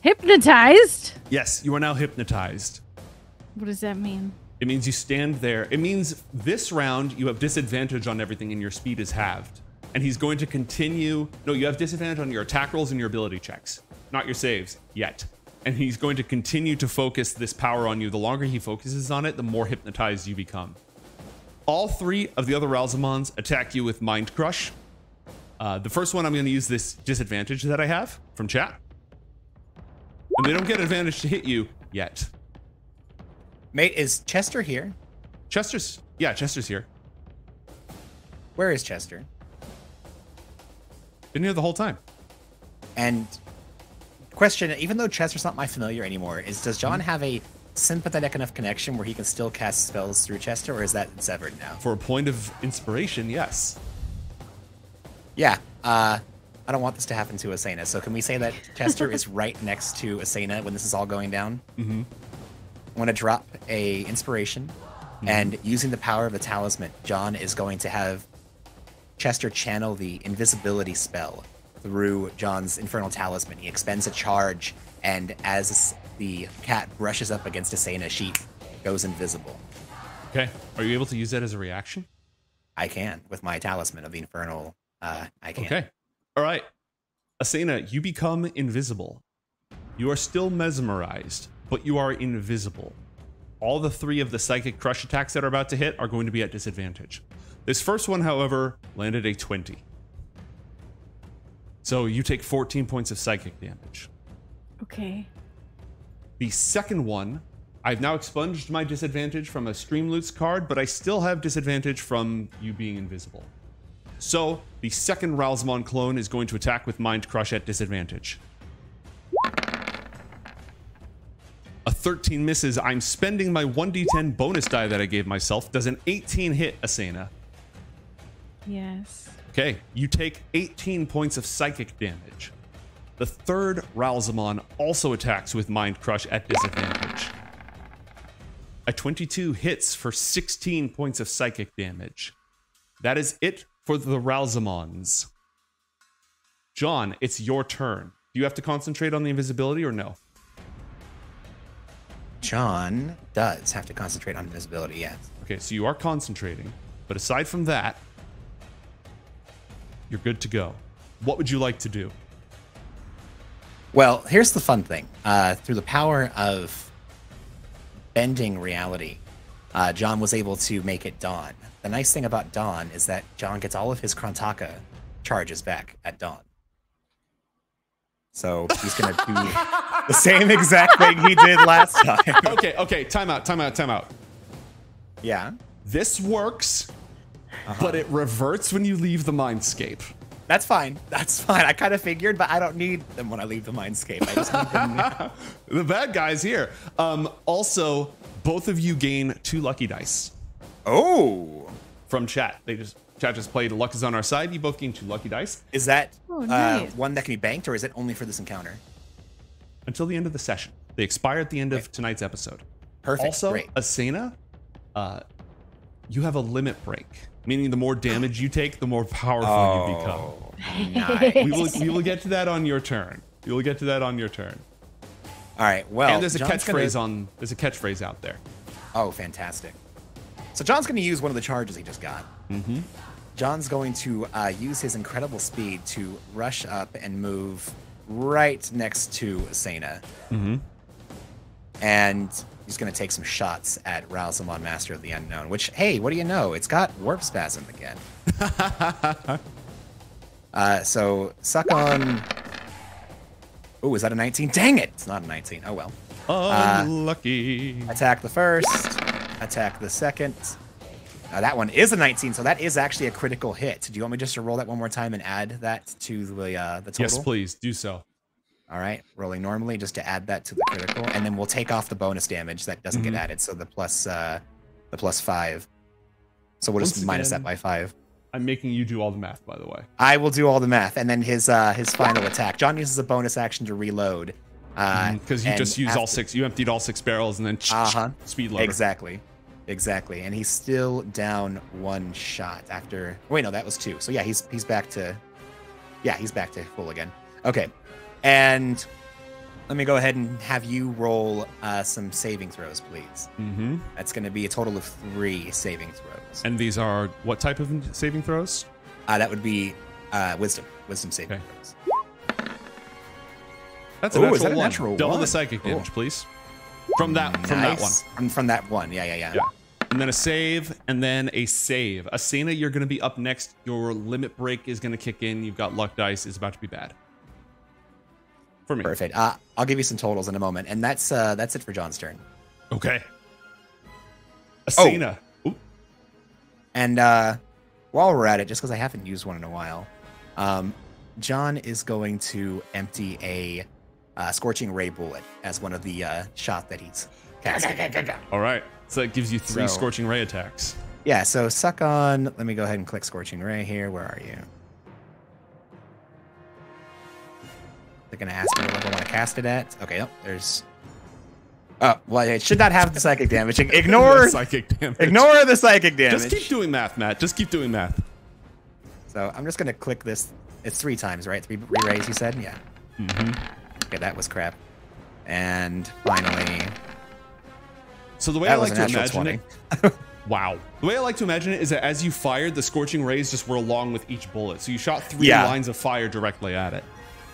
Hypnotized? Yes, you are now hypnotized. What does that mean? It means you stand there. It means this round you have disadvantage on everything and your speed is halved. And he's going to continue. No, you have disadvantage on your attack rolls and your ability checks, not your saves yet. And he's going to continue to focus this power on you. The longer he focuses on it, the more hypnotized you become. All three of the other Ralzamons attack you with Mind Crush. Uh, the first one, I'm going to use this disadvantage that I have from chat. And they don't get advantage to hit you yet. Mate, is Chester here? Chester's, yeah, Chester's here. Where is Chester? Been here the whole time. And question, even though Chester's not my familiar anymore, is does John Mm-hmm. have a sympathetic enough connection where he can still cast spells through Chester, or is that severed now? For a point of inspiration, yes. Yeah. Uh, I don't want this to happen to Asena. So can we say that [laughs] Chester is right next to Asena when this is all going down? Mm-hmm. I want to drop a inspiration, and using the power of the talisman, John is going to have Chester channel the invisibility spell through John's infernal talisman. He expends a charge, and as the cat brushes up against Asena, she goes invisible. Okay. Are you able to use that as a reaction? I can with my talisman of the infernal. Uh, I can. Okay. All right. Asena, you become invisible. You are still mesmerized, but you are invisible. All the three of the psychic crush attacks that are about to hit are going to be at disadvantage. This first one, however, landed a 20. So you take 14 points of psychic damage. Okay. The second one, I've now expunged my disadvantage from a Streamloots card, but I still have disadvantage from you being invisible. So the second Ralzamon clone is going to attack with Mind Crush at disadvantage. A 13 misses. I'm spending my 1d10 bonus die that I gave myself. Does an 18 hit Asena? Yes. Okay, you take 18 points of psychic damage. The third Ralzamon also attacks with Mind Crush at disadvantage. A 22 hits for 16 points of psychic damage. That is it for the Ralzamons. John, it's your turn. Do you have to concentrate on the invisibility or no? John does have to concentrate on invisibility, yes. Okay, so you are concentrating, but aside from that, you're good to go. What would you like to do? Well, here's the fun thing. Uh, through the power of bending reality, uh, John was able to make it dawn. The nice thing about dawn is that John gets all of his Krantaka charges back at dawn. So he's gonna do the same exact thing he did last [laughs] time. Okay, okay, time out, time out, time out. yeah, This works, but it reverts when you leave the mindscape. that's fine. That's fine. I kind of figured, but I don't need them when I leave the mindscape. I just need them. [laughs] The bad guy's here. Um, also, both of you gain two lucky dice oh, from chat. They just chat just played luck is on our side. You both gain two lucky dice is that Oh, uh, one that can be banked, or is it only for this encounter? until the end of the session. They expire at the end of tonight's episode. Perfect. Also, Great. Asena, uh, you have a limit break, meaning the more damage you take, the more powerful you become. Oh, nice. We will we will get to that on your turn. We will get to that on your turn. All right. Well, and there's a John's catchphrase gonna- on there's a catchphrase out there. Oh, fantastic. So John's going to use one of the charges he just got. Mm-hmm. John's going to uh, use his incredible speed to rush up and move right next to Asena. Mm-hmm. And he's going to take some shots at Ralzamon, Master of the Unknown, which, hey, what do you know? It's got Warp Spasm again. [laughs] uh, so suck on. Oh, is that a 19? Dang it! It's not a 19. Oh, well. Unlucky. Attack the first. Attack the second. Uh, that one is a 19, so that is actually a critical hit. Do you want me just to roll that one more time and add that to the uh, the total? yes, please do so. All right, rolling normally just to add that to the critical, and then we'll take off the bonus damage that doesn't Mhm. get added. So the plus uh, the plus five. So we'll just Once minus again- that by five. I'm making you do all the math, by the way. I will do all the math, and then his uh, his final attack. John uses a bonus action to reload. Uh, Because Mm-hmm. you and just used all six. You emptied all six barrels and then Uh-huh. speed loader. Exactly. Exactly, and he's still down one shot after. Wait, no, that was two. So yeah, he's he's back to. Yeah, he's back to full again. Okay, and let me go ahead and have you roll uh, some saving throws, please. Mm-hmm. That's going to be a total of three saving throws. And these are what type of saving throws? Uh, that would be uh, wisdom, wisdom saving Okay. throws. That's a Ooh, natural is that a one. natural Double the one? psychic Cool. damage, please. From that, from that one. Nice. From, from that one, yeah, yeah, yeah. Yeah. And then a save, and then a save. Asena, you're going to be up next. Your limit break is going to kick in. You've got luck dice. It's about to be bad. For me. Perfect. Uh, I'll give you some totals in a moment, and that's uh, that's it for John's turn. Okay. Asena. Ooh. And uh, while we're at it, just because I haven't used one in a while, um, John is going to empty a uh, scorching ray bullet as one of the uh, shot that he's casting. [laughs] All right. So that gives you three So- scorching ray attacks. yeah. So suck on. Let me go ahead and click scorching ray here. Where are you? They're gonna ask me what level I want to cast it at. Okay. Nope, there's. Oh well, it should not have the psychic damage. [laughs] Ignore. the psychic damage. Ignore the psychic damage. Just keep doing math, Matt. Just keep doing math. So I'm just gonna click this. It's three times, right? Three re-rays, you said? Yeah. Mm-hmm. Okay, that was crap. And finally, So the way I like to imagine 20. it, [laughs] wow. The way I like to imagine it is that as you fired, the scorching rays just were along with each bullet. So you shot three Yeah. lines of fire directly at it.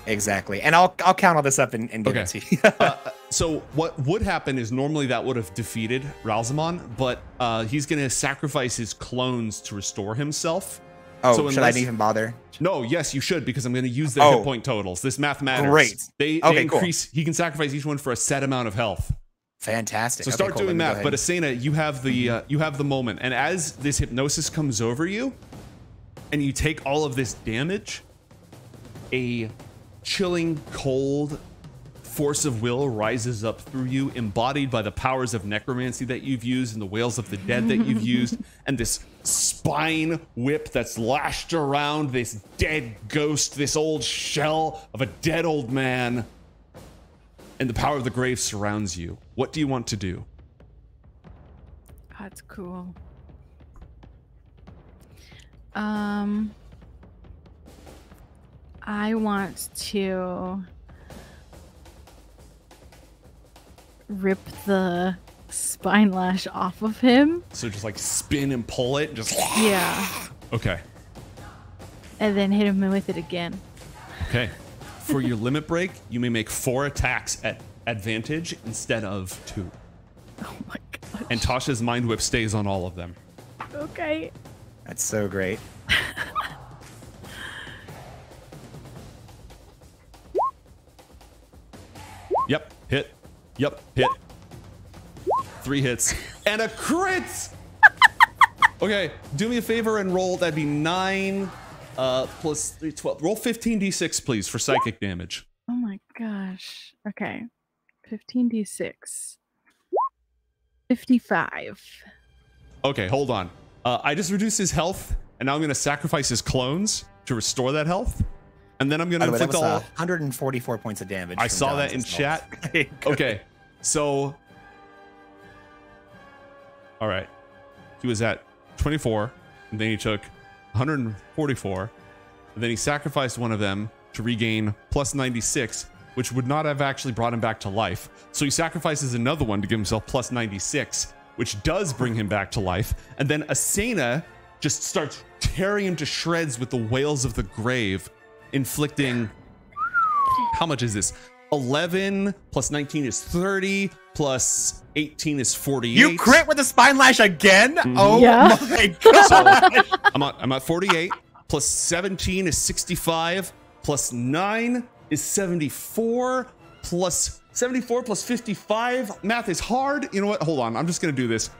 Exactly. And I'll I'll count all this up and, and give Okay. it to you. [laughs] Uh, [laughs] so what would happen is normally that would have defeated Ralzamon, but uh, he's going to sacrifice his clones to restore himself. oh, so should unless- I even bother? No, yes, you should because I'm going to use their Oh. hit point totals. This math matters. Great. They, they Okay, cool. increase. He can sacrifice each one for a set amount of health. Fantastic. So Okay, start cool. doing Let me go math. But Asena, you have the uh, you have the moment, and as this hypnosis comes over you, and you take all of this damage, a chilling, cold force of will rises up through you, embodied by the powers of necromancy that you've used and the wails of the dead that you've [laughs] used, and this spine whip that's lashed around this dead ghost, this old shell of a dead old man. And the power of the grave surrounds you. What do you want to do? That's cool. Um, I want to rip the spine lash off of him. So just like spin and pull it, just Yeah. okay, And then hit him with it again. okay. [laughs] For your limit break, you may make four attacks at advantage instead of two. Oh my god. And Tasha's mind whip stays on all of them. Okay. That's so great. [laughs] Yep, hit. Yep, hit. Three hits and a crit. [laughs] okay, do me a favor and roll. That'd be nine uh, plus three, 12. Roll 15d6, please, for psychic damage. Oh my gosh. Okay. 15d6. 55. Okay, hold on. Uh, I just reduced his health, and now I'm going to sacrifice his clones to restore that health. And then I'm going to the way, that inflict all. uh, 144 points of damage. I saw that in chat. [laughs] Okay, so. All right. He was at 24, and then he took 144, and then he sacrificed one of them to regain plus 96, which would not have actually brought him back to life. So he sacrifices another one to give himself plus 96, which does bring him back to life. And then Asena just starts tearing him to shreds with the wails of the grave, inflicting how much is this? 11 plus 19 is 30 plus 18 is 48. You crit with the spine lash again? Mm-hmm. Oh Yeah. my [laughs] god. So I'm at, I'm at 48 plus 17 is 65 plus 9 is 74 plus 74 plus 55. Math is hard. You know what? Hold on. I'm just going to do this.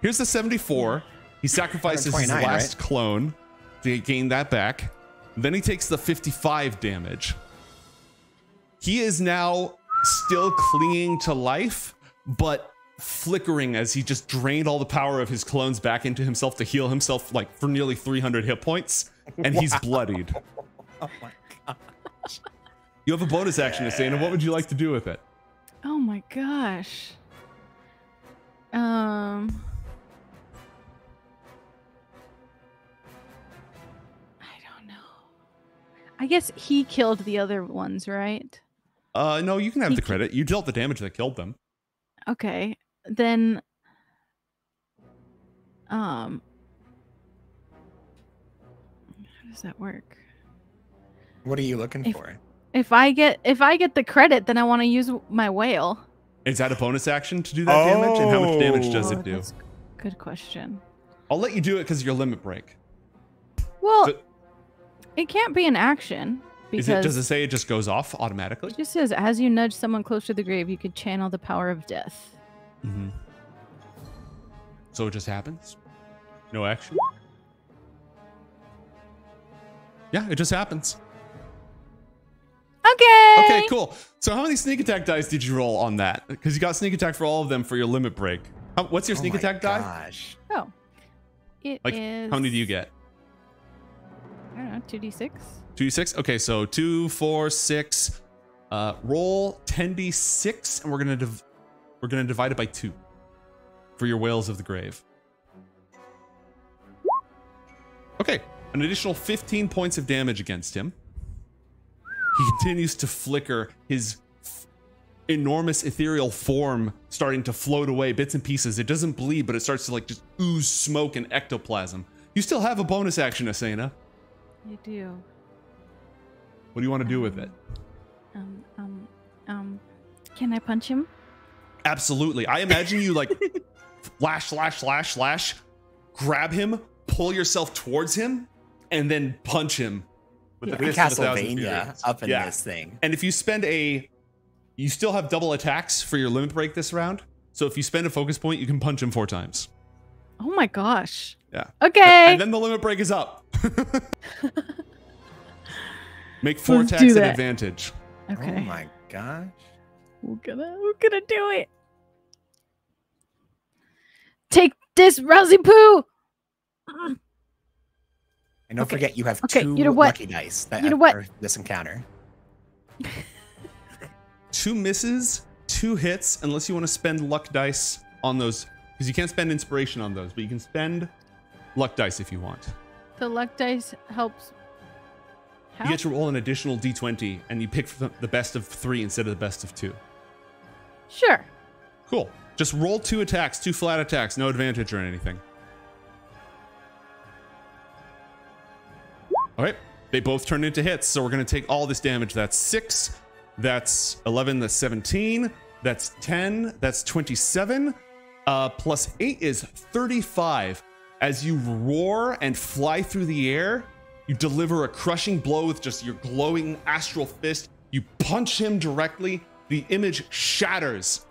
Here's the 74. He sacrifices his 129, last clone to gain that back. Then he takes the 55 damage. He is now still clinging to life, but flickering as he just drained all the power of his clones back into himself to heal himself like for nearly 300 hit points, and he's bloodied. [laughs] oh my god. You have a bonus action, Asena. What would you like to do with it? Oh my gosh. Um I guess he killed the other ones, right? Uh, no, you can have He the ki- credit. You dealt the damage that killed them. Okay. Then um how does that work? What are you looking If- for? If I get if I get the credit, then I want to use my wail. Is that a bonus action to do that damage? And how much damage does Oh, it do? that's Good question. I'll let you do it because of your limit break. Well, So- it can't be an action Is because it? Does it say it just goes off automatically? it just says as you nudge someone close to the grave, you could channel the power of death. Mm-hmm. So it just happens. No action. Yeah, it just happens. Okay. Okay, cool. So how many sneak attack dice did you roll on that? Because you got sneak attack for all of them for your limit break. How, what's your Oh sneak my attack die? Gosh. Oh. It Like, is- how many do you get? I don't know, 2d6. 2d6? Okay, so two, four, six. Uh, roll ten d six, and we're gonna we're gonna divide it by two for your wails of the grave. Okay, an additional fifteen points of damage against him. He continues to flicker, his enormous ethereal form starting to float away, bits and pieces. It doesn't bleed, but it starts to like just ooze smoke and ectoplasm. You still have a bonus action, Asena. I do. What do you want to do with it? Um, um, um, can I punch him? Absolutely. I imagine you like [laughs] flash, slash, slash, slash, grab him, pull yourself towards him, and then punch him with Yeah. the fist of a thousand Castlevania up in Yeah. this thing. And if you spend a, you still have double attacks for your limit break this round. So if you spend a focus point, you can punch him four times. Oh my gosh. Yeah. Okay. And then the limit break is up. [laughs] Make four Let's attacks at advantage. Oh okay. Oh my gosh. We're gonna we're gonna do it. Take this, Rousey Poo. [gasps] And don't Okay. forget, you have Okay, two you know what? lucky dice that You know what? this encounter. [laughs] two misses, two hits, unless you want to spend luck dice on those, because you can't spend inspiration on those, but you can spend luck dice if you want. The luck dice helps. How? You get to roll an additional d20, and you pick the the best of three instead of the best of two. Sure. Cool. Just roll two attacks, two flat attacks, no advantage or anything. All right. They both turn into hits, so we're going to take all this damage. That's six, that's 11, that's 17, that's 10, that's 27, uh, plus eight is 35. As you roar and fly through the air, you deliver a crushing blow with just your glowing astral fist. You punch him directly. The image shatters,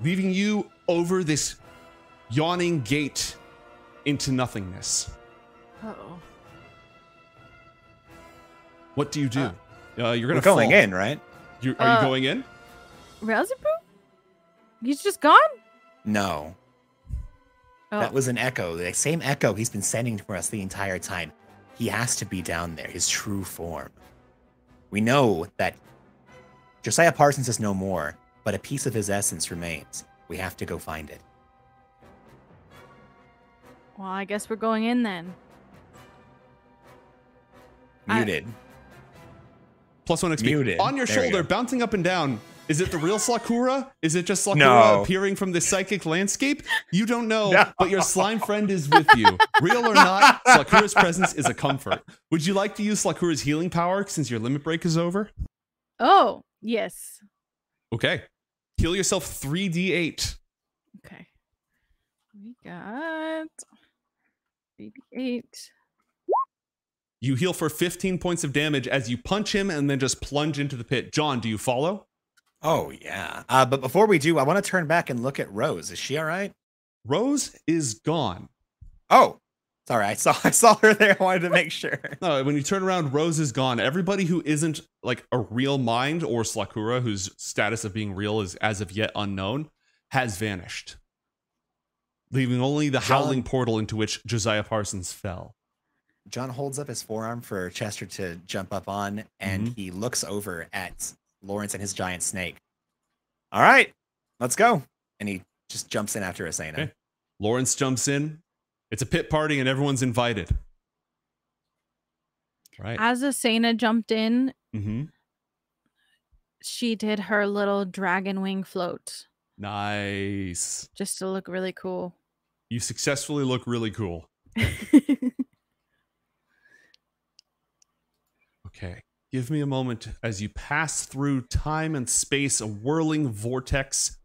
leaving you over this yawning gate into nothingness. Oh. What do you do? Uh, you're We're gonna going fall. in, right? You, are Uh, you going in? Rousey Poo? He's just gone? No. Oh. That was an echo. The same echo he's been sending for us the entire time. He has to be down there, his true form. We know that Josiah Parsons is no more, but a piece of his essence remains. We have to go find it. Well, I guess we're going in then. I- Muted. Plus one XP. muted. On your There shoulder, go. bouncing up and down. Is it the real Slakura? Is it just Slakura No. appearing from the psychic landscape? You don't know, No. but your slime friend is with you. Real or not, [laughs] Slakura's presence is a comfort. Would you like to use Slakura's healing power since your limit break is over? Oh, yes. Okay. Heal yourself 3d8. Okay. We got 3d8. You heal for 15 points of damage as you punch him and then just plunge into the pit. John, do you follow? Oh, yeah. Uh, but before we do, I want to turn back and look at Rose. Is she all right? Rose is gone. Oh, sorry. I saw [laughs] I saw her there. I wanted to make sure. [laughs] No, when you turn around, Rose is gone. Everybody who isn't like a real mind or Slakura, whose status of being real is as of yet unknown, has vanished. Leaving only the John- howling portal into which Josiah Parsons fell. John holds up his forearm for Chester to jump up on, and Mhm. he looks over at Lawrence and his giant snake. All right, let's go. And he just jumps in after Asena. Okay. Lawrence jumps in. It's a pit party and everyone's invited. Right. As Asena jumped in, mm-hmm. she did her little dragon wing float Nice. just to look really cool. You successfully look really cool. [laughs] Okay. Give me a moment as you pass through time and space, a whirling vortex.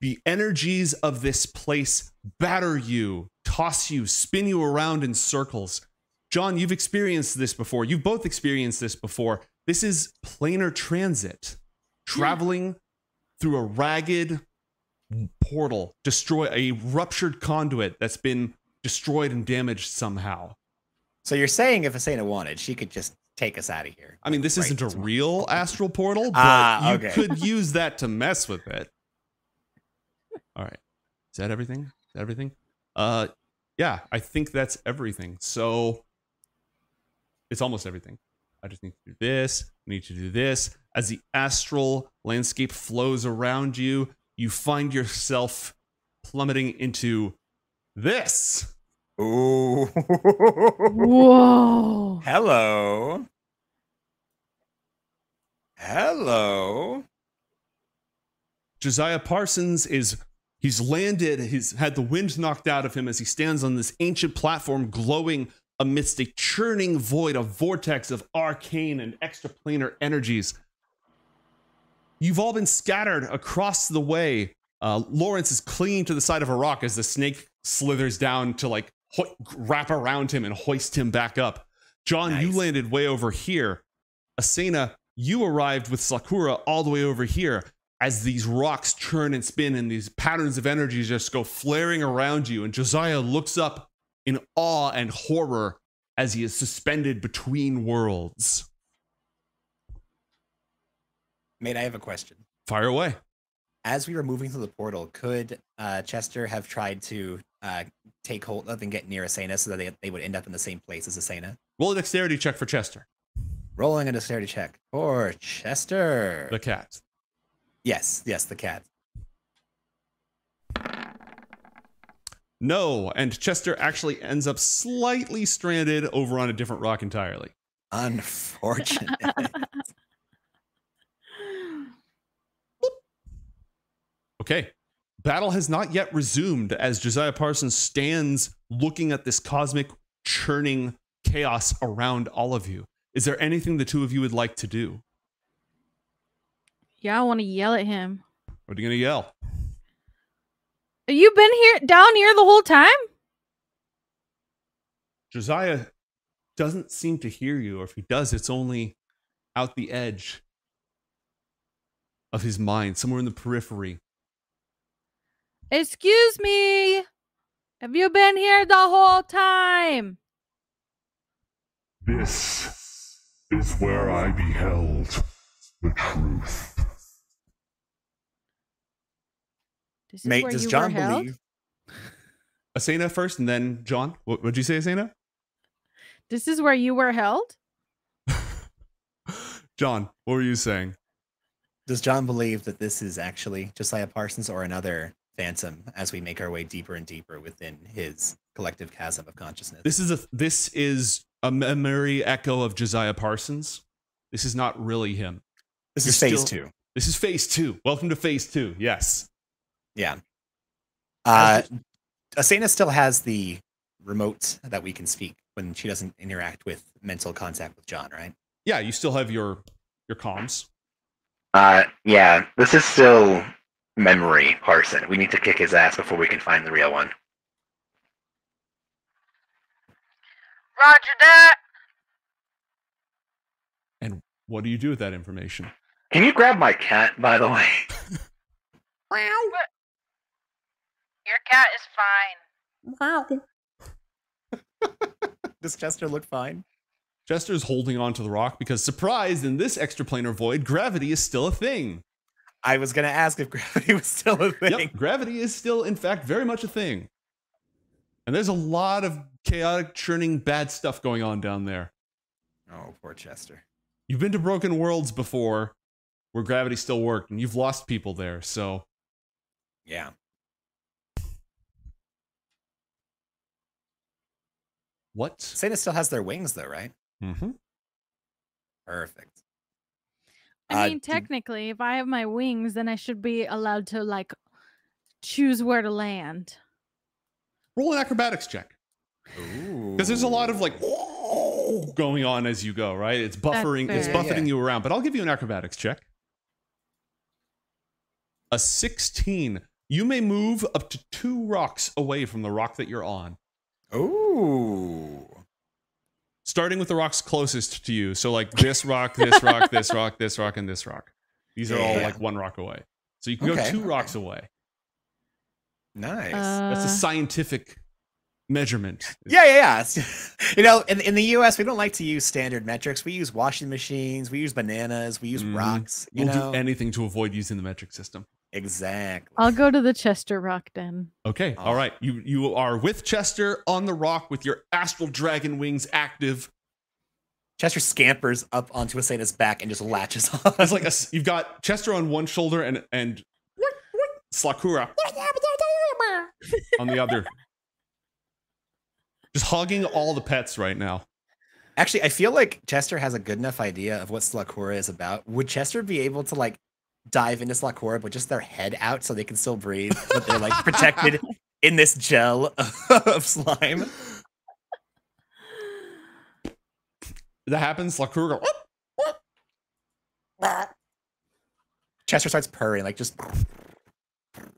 The energies of this place batter you, toss you, spin you around in circles. John, you've experienced this before. You've both experienced this before. This is planar transit, traveling through a ragged portal, destroy a ruptured conduit that's been destroyed and damaged somehow. So you're saying if Asena wanted, she could just take us out of here. I mean, this Right, isn't a real [laughs] astral portal, but Ah, you okay. could use that to mess with it. All right. Is that everything? Is that everything? Uh yeah, I think that's everything. So it's almost everything. I just need to do this, I need to do this. As the astral landscape flows around you, you find yourself plummeting into this. Ooh. Whoa. Hello. Hello. Josiah Parsons is he's landed, he's had the wind knocked out of him as he stands on this ancient platform glowing amidst a churning void, a vortex of arcane and extraplanar energies. You've all been scattered across the way. Uh, Lawrence is clinging to the side of a rock as the snake slithers down to like ho- wrap around him and hoist him back up. John, you landed way over here. Asena, you arrived with Sakura all the way over here as these rocks churn and spin and these patterns of energy just go flaring around you. And Josiah looks up in awe and horror as he is suspended between worlds. Mate, I have a question. Fire away. As we were moving through the portal, could uh, Chester have tried to uh, take hold of and get near Asena so that they, they would end up in the same place as Asena? Roll a dexterity check for Chester, Rolling a dexterity check for Chester. the cat. yes, yes, the cat. No, and Chester actually ends up slightly stranded over on a different rock entirely. Unfortunate. [laughs] Okay. Battle has not yet resumed as Josiah Parsons stands looking at this cosmic churning chaos around all of you. Is there anything the two of you would like to do? Yeah, I want to yell at him. What are you going to yell? You've been here down here the whole time? Josiah doesn't seem to hear you, or if he does, it's only out the edge of his mind, somewhere in the periphery. Excuse me. Have you been here the whole time? This is where I beheld the truth. This is Mate, where does you John were held? believe? Asena first, and then John. What would you say, Asena? This is where you were held? [laughs] John, what were you saying? Does John believe that this is actually Josiah Parsons or another phantom as we make our way deeper and deeper within his collective chasm of consciousness? This is a this is a memory echo of Josiah Parsons. This is not really him. This you're is phase still- two. This is phase two. Welcome to phase two. Yes. Yeah. Uh, How's Asena still has the remote that we can speak when she doesn't interact with mental contact with John, right? Yeah, you still have your your comms. Uh, yeah, this is still memory Parson. We need to kick his ass before we can find the real one. Roger that. And what do you do with that information? Can you grab my cat, by the way? [laughs] Wow. Your cat is fine. Wow. [laughs] Does Chester look fine? Chester's holding on to the rock because, surprise, in this extraplanar void, gravity is still a thing. I was gonna ask if [laughs] gravity was still a thing. Yep, gravity is still, in fact, very much a thing. And there's a lot of chaotic, churning, bad stuff going on down there. Oh, poor Chester. You've been to Broken Worlds before where gravity still worked, and you've lost people there, so Yeah. what? Santa still has their wings though, right? Mm-hmm. Perfect. I Uh, mean, do- technically, if I have my wings, then I should be allowed to like choose where to land. Roll an acrobatics check. Because there's a lot of like [laughs] going on as you go, right? It's buffering, it's fair. Yeah, buffeting yeah. you around. But I'll give you an acrobatics check. A 16. You may move up to two rocks away from the rock that you're on, Ooh. Starting with the rocks closest to you. So, like this rock, this rock, [laughs] this rock, this rock, and this rock. These are all Yeah. like one rock away. So you can go two okay. rocks away. Nice. That's a Uh, scientific measurement. yeah, yeah, yeah. [laughs] You know, in, in the US, we don't like to use standard metrics. We use washing machines, we use bananas, we use Mhm. rocks. You We'll know, do anything to avoid using the metric system. Exactly. I'll go to the Chester Rock Den. Okay, all Oh. You you are with Chester on the rock with your astral dragon wings active. Chester scampers up onto Asena's back and just latches on. It's like a, s- you've got Chester on one shoulder and and Slakura on the other. [laughs] Just hugging all the pets right now. Actually, I feel like Chester has a good enough idea of what Slakura is about. Would Chester be able to like dive into Slakura with just their head out so they can still breathe, but they're like protected in this gel [laughs] of slime? That happens. Slakura go, Chester starts purring, like just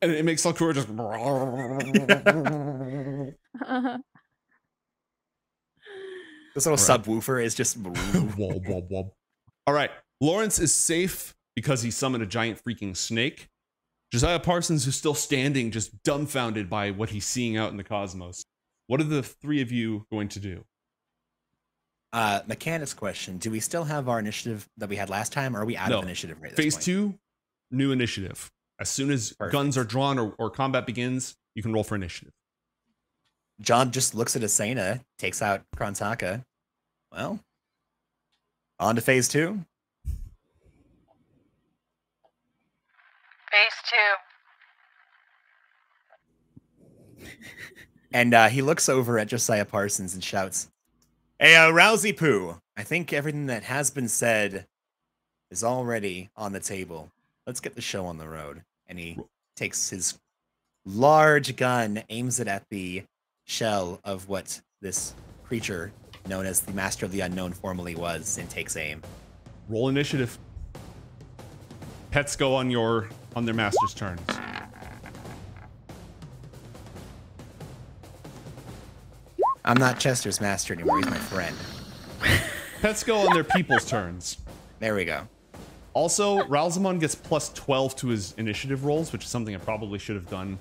and it makes Slakura just. [laughs] this little Right. subwoofer is just. [laughs] All right. Lawrence is safe because he summoned a giant freaking snake. Josiah Parsons is still standing, just dumbfounded by what he's seeing out in the cosmos. What are the three of you going to do? uh mechanics question. Do we still have our initiative that we had last time, or are we out No. of initiative right Phase point? two, new initiative. As soon as Perfect. guns are drawn or, or combat begins, you can roll for initiative. John just looks at Asena, takes out Krontaka. Well, on to phase two. Phase two. And uh, he looks over at Josiah Parsons and shouts, Hey, uh, Rousey Poo, I think everything that has been said is already on the table. Let's get the show on the road. And he takes his large gun, aims it at the shell of what this creature known as the Master of the Unknown formerly was, and takes aim. Roll initiative. Pets go on your on their master's turns. I'm not Chester's master anymore, he's my friend. [laughs] Pets go on their people's turns. There we go. Also, Ralzamon gets plus 12 to his initiative rolls, which is something I probably should have done,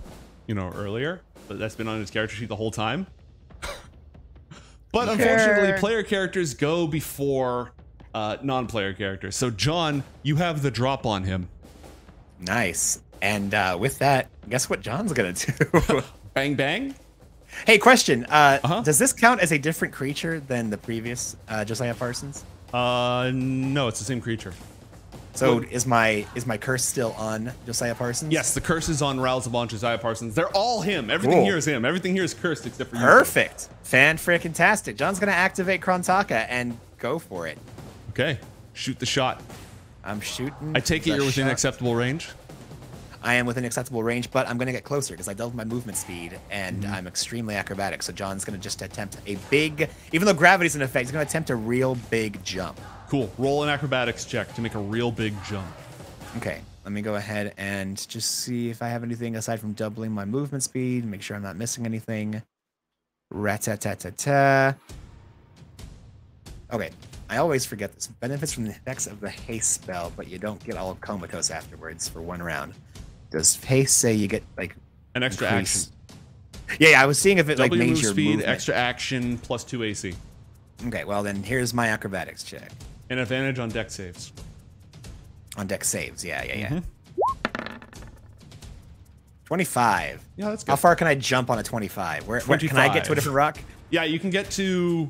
you know, earlier. But that's been on his character sheet the whole time. [laughs] but Okay. unfortunately, player characters go before uh, non-player characters. So, John, you have the drop on him. Nice. And uh, with that, guess what John's gonna do? [laughs] Bang, bang. hey, question. Uh, Uh-huh. Does this count as a different creature than the previous uh, Josiah Parsons? Uh, no, it's the same creature. So is my is my curse still on Josiah Parsons? Yes, the curse is on Ralzamon, Josiah Parsons. They're all him. Everything Cool. here is him. Everything here is cursed except for you. Perfect. Fan freaking tastic. John's gonna activate Krontaka and go for it. Okay, shoot the shot. I'm shooting. I take it you're within shot. acceptable range. I am within acceptable range, but I'm gonna get closer because I doubled my movement speed and Mm-hmm. I'm extremely acrobatic. So John's gonna just attempt a big, even though gravity's in effect, he's gonna attempt a real big jump. Cool. Roll an acrobatics check to make a real big jump. Okay, let me go ahead and just see if I have anything aside from doubling my movement speed. Make sure I'm not missing anything. Rat-ta-ta-ta-ta. Okay, I always forget this. Benefits from the effects of the haste spell, but you don't get all comatose afterwards for one round. Does haste say you get like An extra increase- action. Yeah, yeah, I was seeing if it like Double your made move your speed, movement. extra action, plus two AC. Okay, well then here's my acrobatics check An advantage on deck saves. on deck saves. Yeah, yeah, yeah. Mhm. Twenty-five. Yeah, that's good. How far can I jump on a twenty-five? Where, where can I get to a different rock? Yeah, you can get to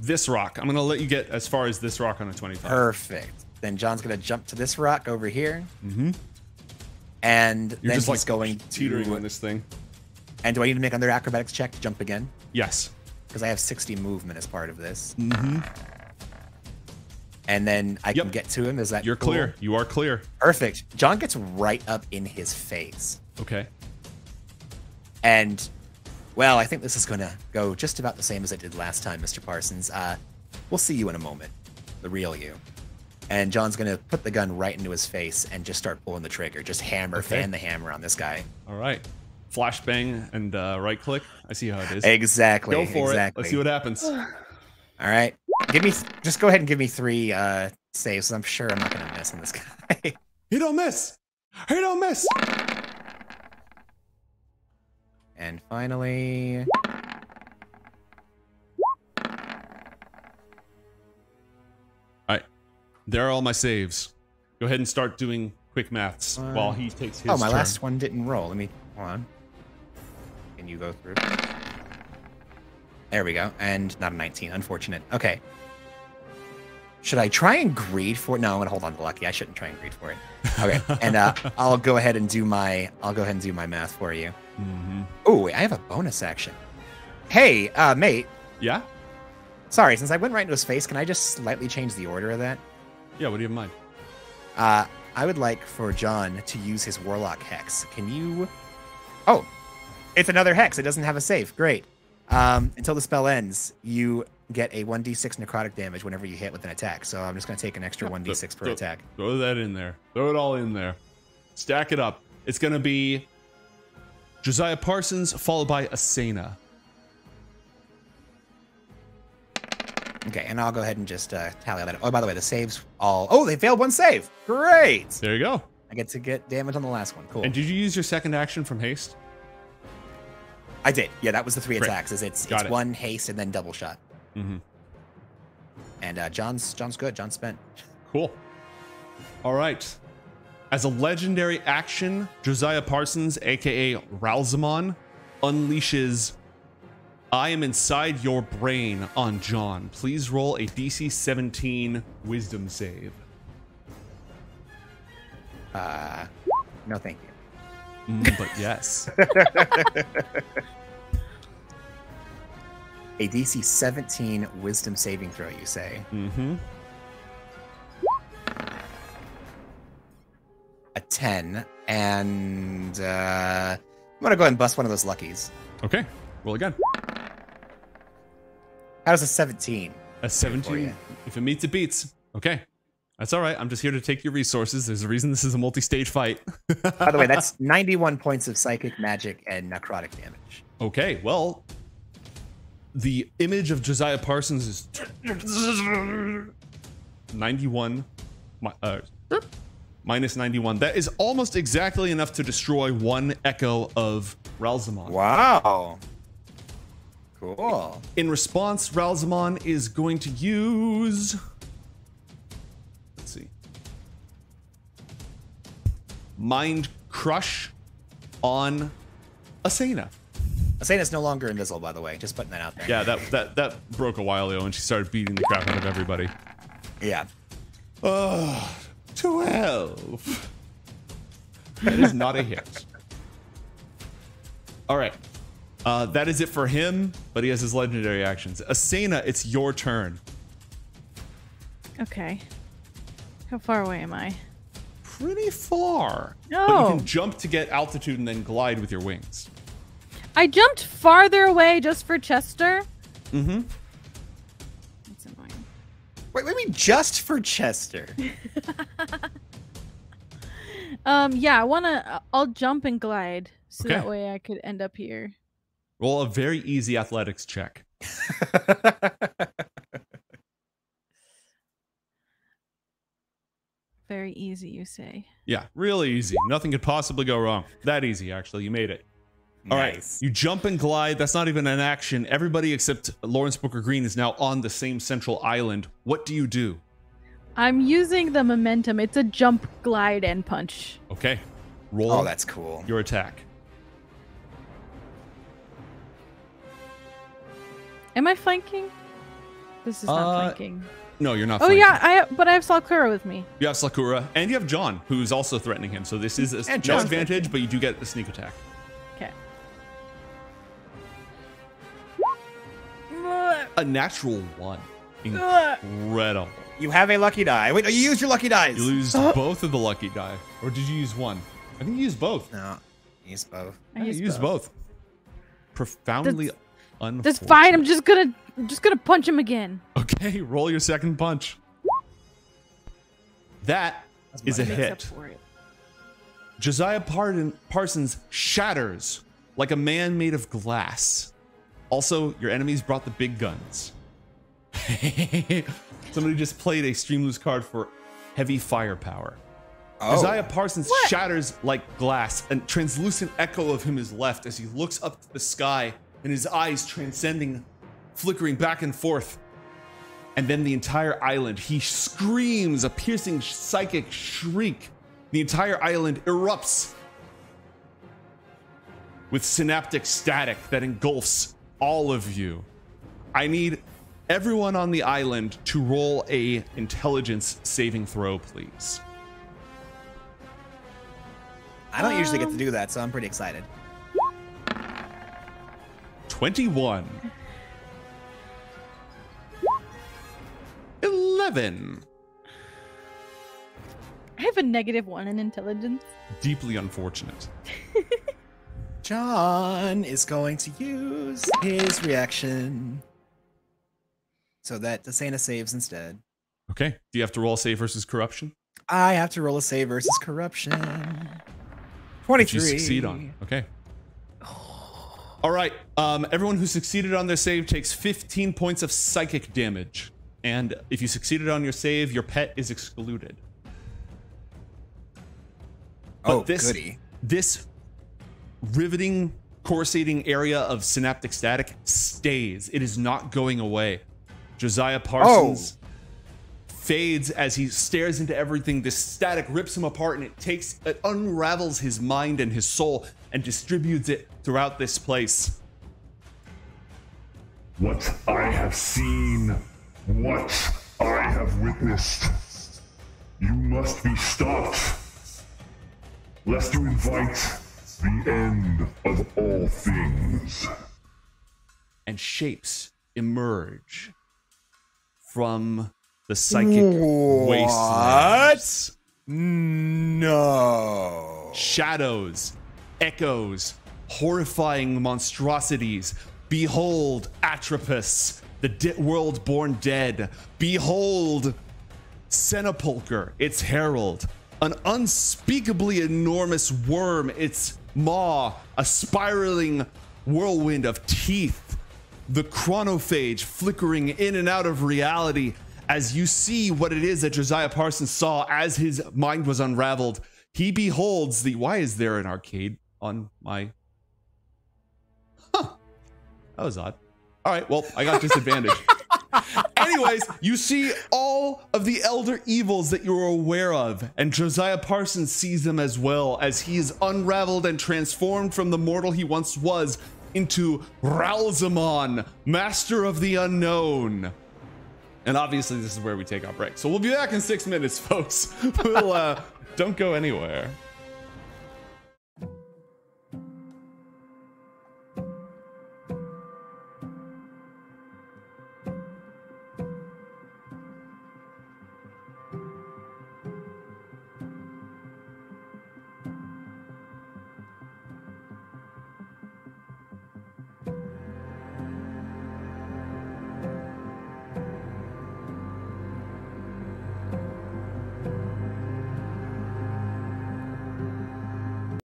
this rock. I'm gonna let you get as far as this rock on a 25. Perfect. Then John's gonna jump to this rock over here, Mm-hmm. and You're then just he's like going teetering to. on this thing. And do I need to make another acrobatics check to jump again? Yes. because I have 60 movement as part of this. Mm-hmm. And then I can get to him. Is that You're cool? clear. You are clear. Perfect. John gets right up in his face. Okay. And, well, I think this is going to go just about the same as it did last time, Mr. Parsons. Uh, we'll see you in a moment, the real you. And John's going to put the gun right into his face and just start pulling the trigger. Just hammer, Okay. fan the hammer on this guy. All right. Flashbang and uh, right click. I see how it is. Exactly. Go for exactly. it. Let's see what happens. All right. Give me, just go ahead and give me three uh, saves. I'm sure I'm not going to miss on this guy. [laughs] He don't miss. He don't miss. And finally, All right. There are all my saves. Go ahead and start doing quick maths while he takes his oh, my turn. last one didn't roll. Let me, hold on. Can you go through? There we go. And not a 19. Unfortunate. Okay. Should I try and greed for it? No, I'm gonna hold on to lucky. I shouldn't try and greed for it. Okay, [laughs] and uh, I'll go ahead and do my I'll go ahead and do my math for you. Mhm. Oh, I have a bonus action. Hey, uh, mate. Yeah? Sorry, since I went right into his face, can I just slightly change the order of that? Yeah, what do you have in mind? Uh, I would like for John to use his Warlock Hex. Can you? Oh, it's another hex. It doesn't have a save. Great. Um, until the spell ends, you get a 1d6 necrotic damage whenever you hit with an attack. So I'm just going to take an extra [laughs] 1d6 per Throw- attack. Throw that in there. Throw it all in there. Stack it up. It's going to be Josiah Parsons followed by Asena. Okay, and I'll go ahead and just uh, tally that. Up. Oh, by the way, the saves all. Oh, they failed one save. Great. There you go. I get to get damage on the last one. Cool. And did you use your second action from haste? I did. Yeah, that was the three Great. attacks. Is it's it's it. one haste and then double shot. Mm-hmm. And uh, John's John's good. John's spent. Cool. All right. As a legendary action, Josiah Parsons, aka Ralzamon, unleashes I am inside your brain on John. Please roll a DC 17 wisdom save. Uh, no, thank you. Mm, but yes. [laughs] A DC 17 Wisdom saving throw. You say mm-hmm. A 10, and uh, I'm gonna go ahead and bust one of those luckies. Okay. Roll again. How does a 17? A 17. If it meets, it beats. Okay. That's all right. I'm just here to take your resources. There's a reason this is a multi stage fight. [laughs] By the way, that's 91 points of psychic magic and necrotic damage. Okay, well, the image of Josiah Parsons is 91 mi- uh, minus 91. That is almost exactly enough to destroy one echo of Ralzamon. Wow. Cool. In response, Ralzamon is going to use. Let's see. Mind Crush on Asena. Asena's no longer invisible, by the way. Just putting that out there. Yeah, that that that broke a while ago, and she started beating the crap out of everybody. Yeah. Oh, 12. That is not a hit. All right. Uh, that is it for him, but he has his legendary actions. Asena, it's your turn. Okay. How far away am I? Pretty far. But you can jump to get altitude and then glide with your wings. I jumped farther away just for Chester. Mm-hmm. That's annoying. Wait, maybe just for Chester. [laughs] Um, yeah, I wanna. I'll jump and glide, so Okay. that way I could end up here. Roll a very easy athletics check. [laughs] Very easy, you say. Yeah, really easy. Nothing could possibly go wrong. That easy, actually. You made it. All right, Nice. You jump and glide. That's not even an action. Everybody except Lawrence Booker Green is now on the same central island. What do you do? I'm using the momentum. It's a jump, glide, and punch. Okay. Roll Oh, that's cool. your attack. Am I flanking? This is not Uh, flanking. No, you're not. Oh flanking. yeah, I but I have Salkura with me. You have Sakura and you have John, who's also threatening him. So this is a And no advantage, but you do get the sneak attack. A natural one. Incredible. You have a lucky die. Wait, no, you used your lucky dies. You lose uh. both of the lucky die. Or did you use one? I think you used both. No, use both. I Yeah, used you used both. both. Profoundly That's- unfortunate. That's fine. I'm just gonna, I'm just gonna punch him again. Okay, [laughs] roll your second punch. That is a my- Makes up hit. Josiah Pardon, Parsons shatters like a man made of glass. Also, your enemies brought the big guns. [laughs] Somebody just played a Streamloots card for heavy firepower. Oh. Josiah Parsons shatters like glass. A translucent echo of him is left as he looks up to the sky and his eyes transcending, flickering back and forth. And then the entire island, he screams a piercing psychic shriek. The entire island erupts with synaptic static that engulfs all of you. I need everyone on the island to roll a intelligence saving throw, please. I don't usually get to um, do that, so I'm pretty excited. 21. 11. I have a negative one in intelligence. Deeply unfortunate. [laughs] John is going to use his reaction so that Asena saves instead. Okay. Do you have to roll a save versus corruption? I have to roll a save versus corruption. Which 23. you succeed on. Okay. All right. Um, everyone who succeeded on their save takes 15 points of psychic damage. And if you succeeded on your save, your pet is excluded. But Oh, this, goody. This riveting, coruscating area of synaptic static stays. It is not going away. Josiah Parsons oh. fades as he stares into everything. This static rips him apart and it takes, it unravels his mind and his soul and distributes it throughout this place. What I have seen, what I have witnessed, you must be stopped, lest you invite the end of all things. And shapes emerge from the psychic wastelands. No. shadows, echoes, horrifying monstrosities. Behold, Atropos, the de- world born dead. Behold, Cenopulcher, its herald. An unspeakably enormous worm, its maw, a spiraling whirlwind of teeth. The chronophage flickering in and out of reality as you see what it is that Josiah Parsons saw as his mind was unraveled. He beholds the. Why is there an arcade on my. Huh. That was odd. All right, well, I got [laughs] disadvantage. [laughs] Anyways, you see all of the elder evils that you're aware of, and Josiah Parsons sees them as well as he is unraveled and transformed from the mortal he once was into Ralzamon, master of the unknown. And obviously, this is where we take our break. So we'll be back in six minutes, folks. [laughs] we'll uh, don't go anywhere.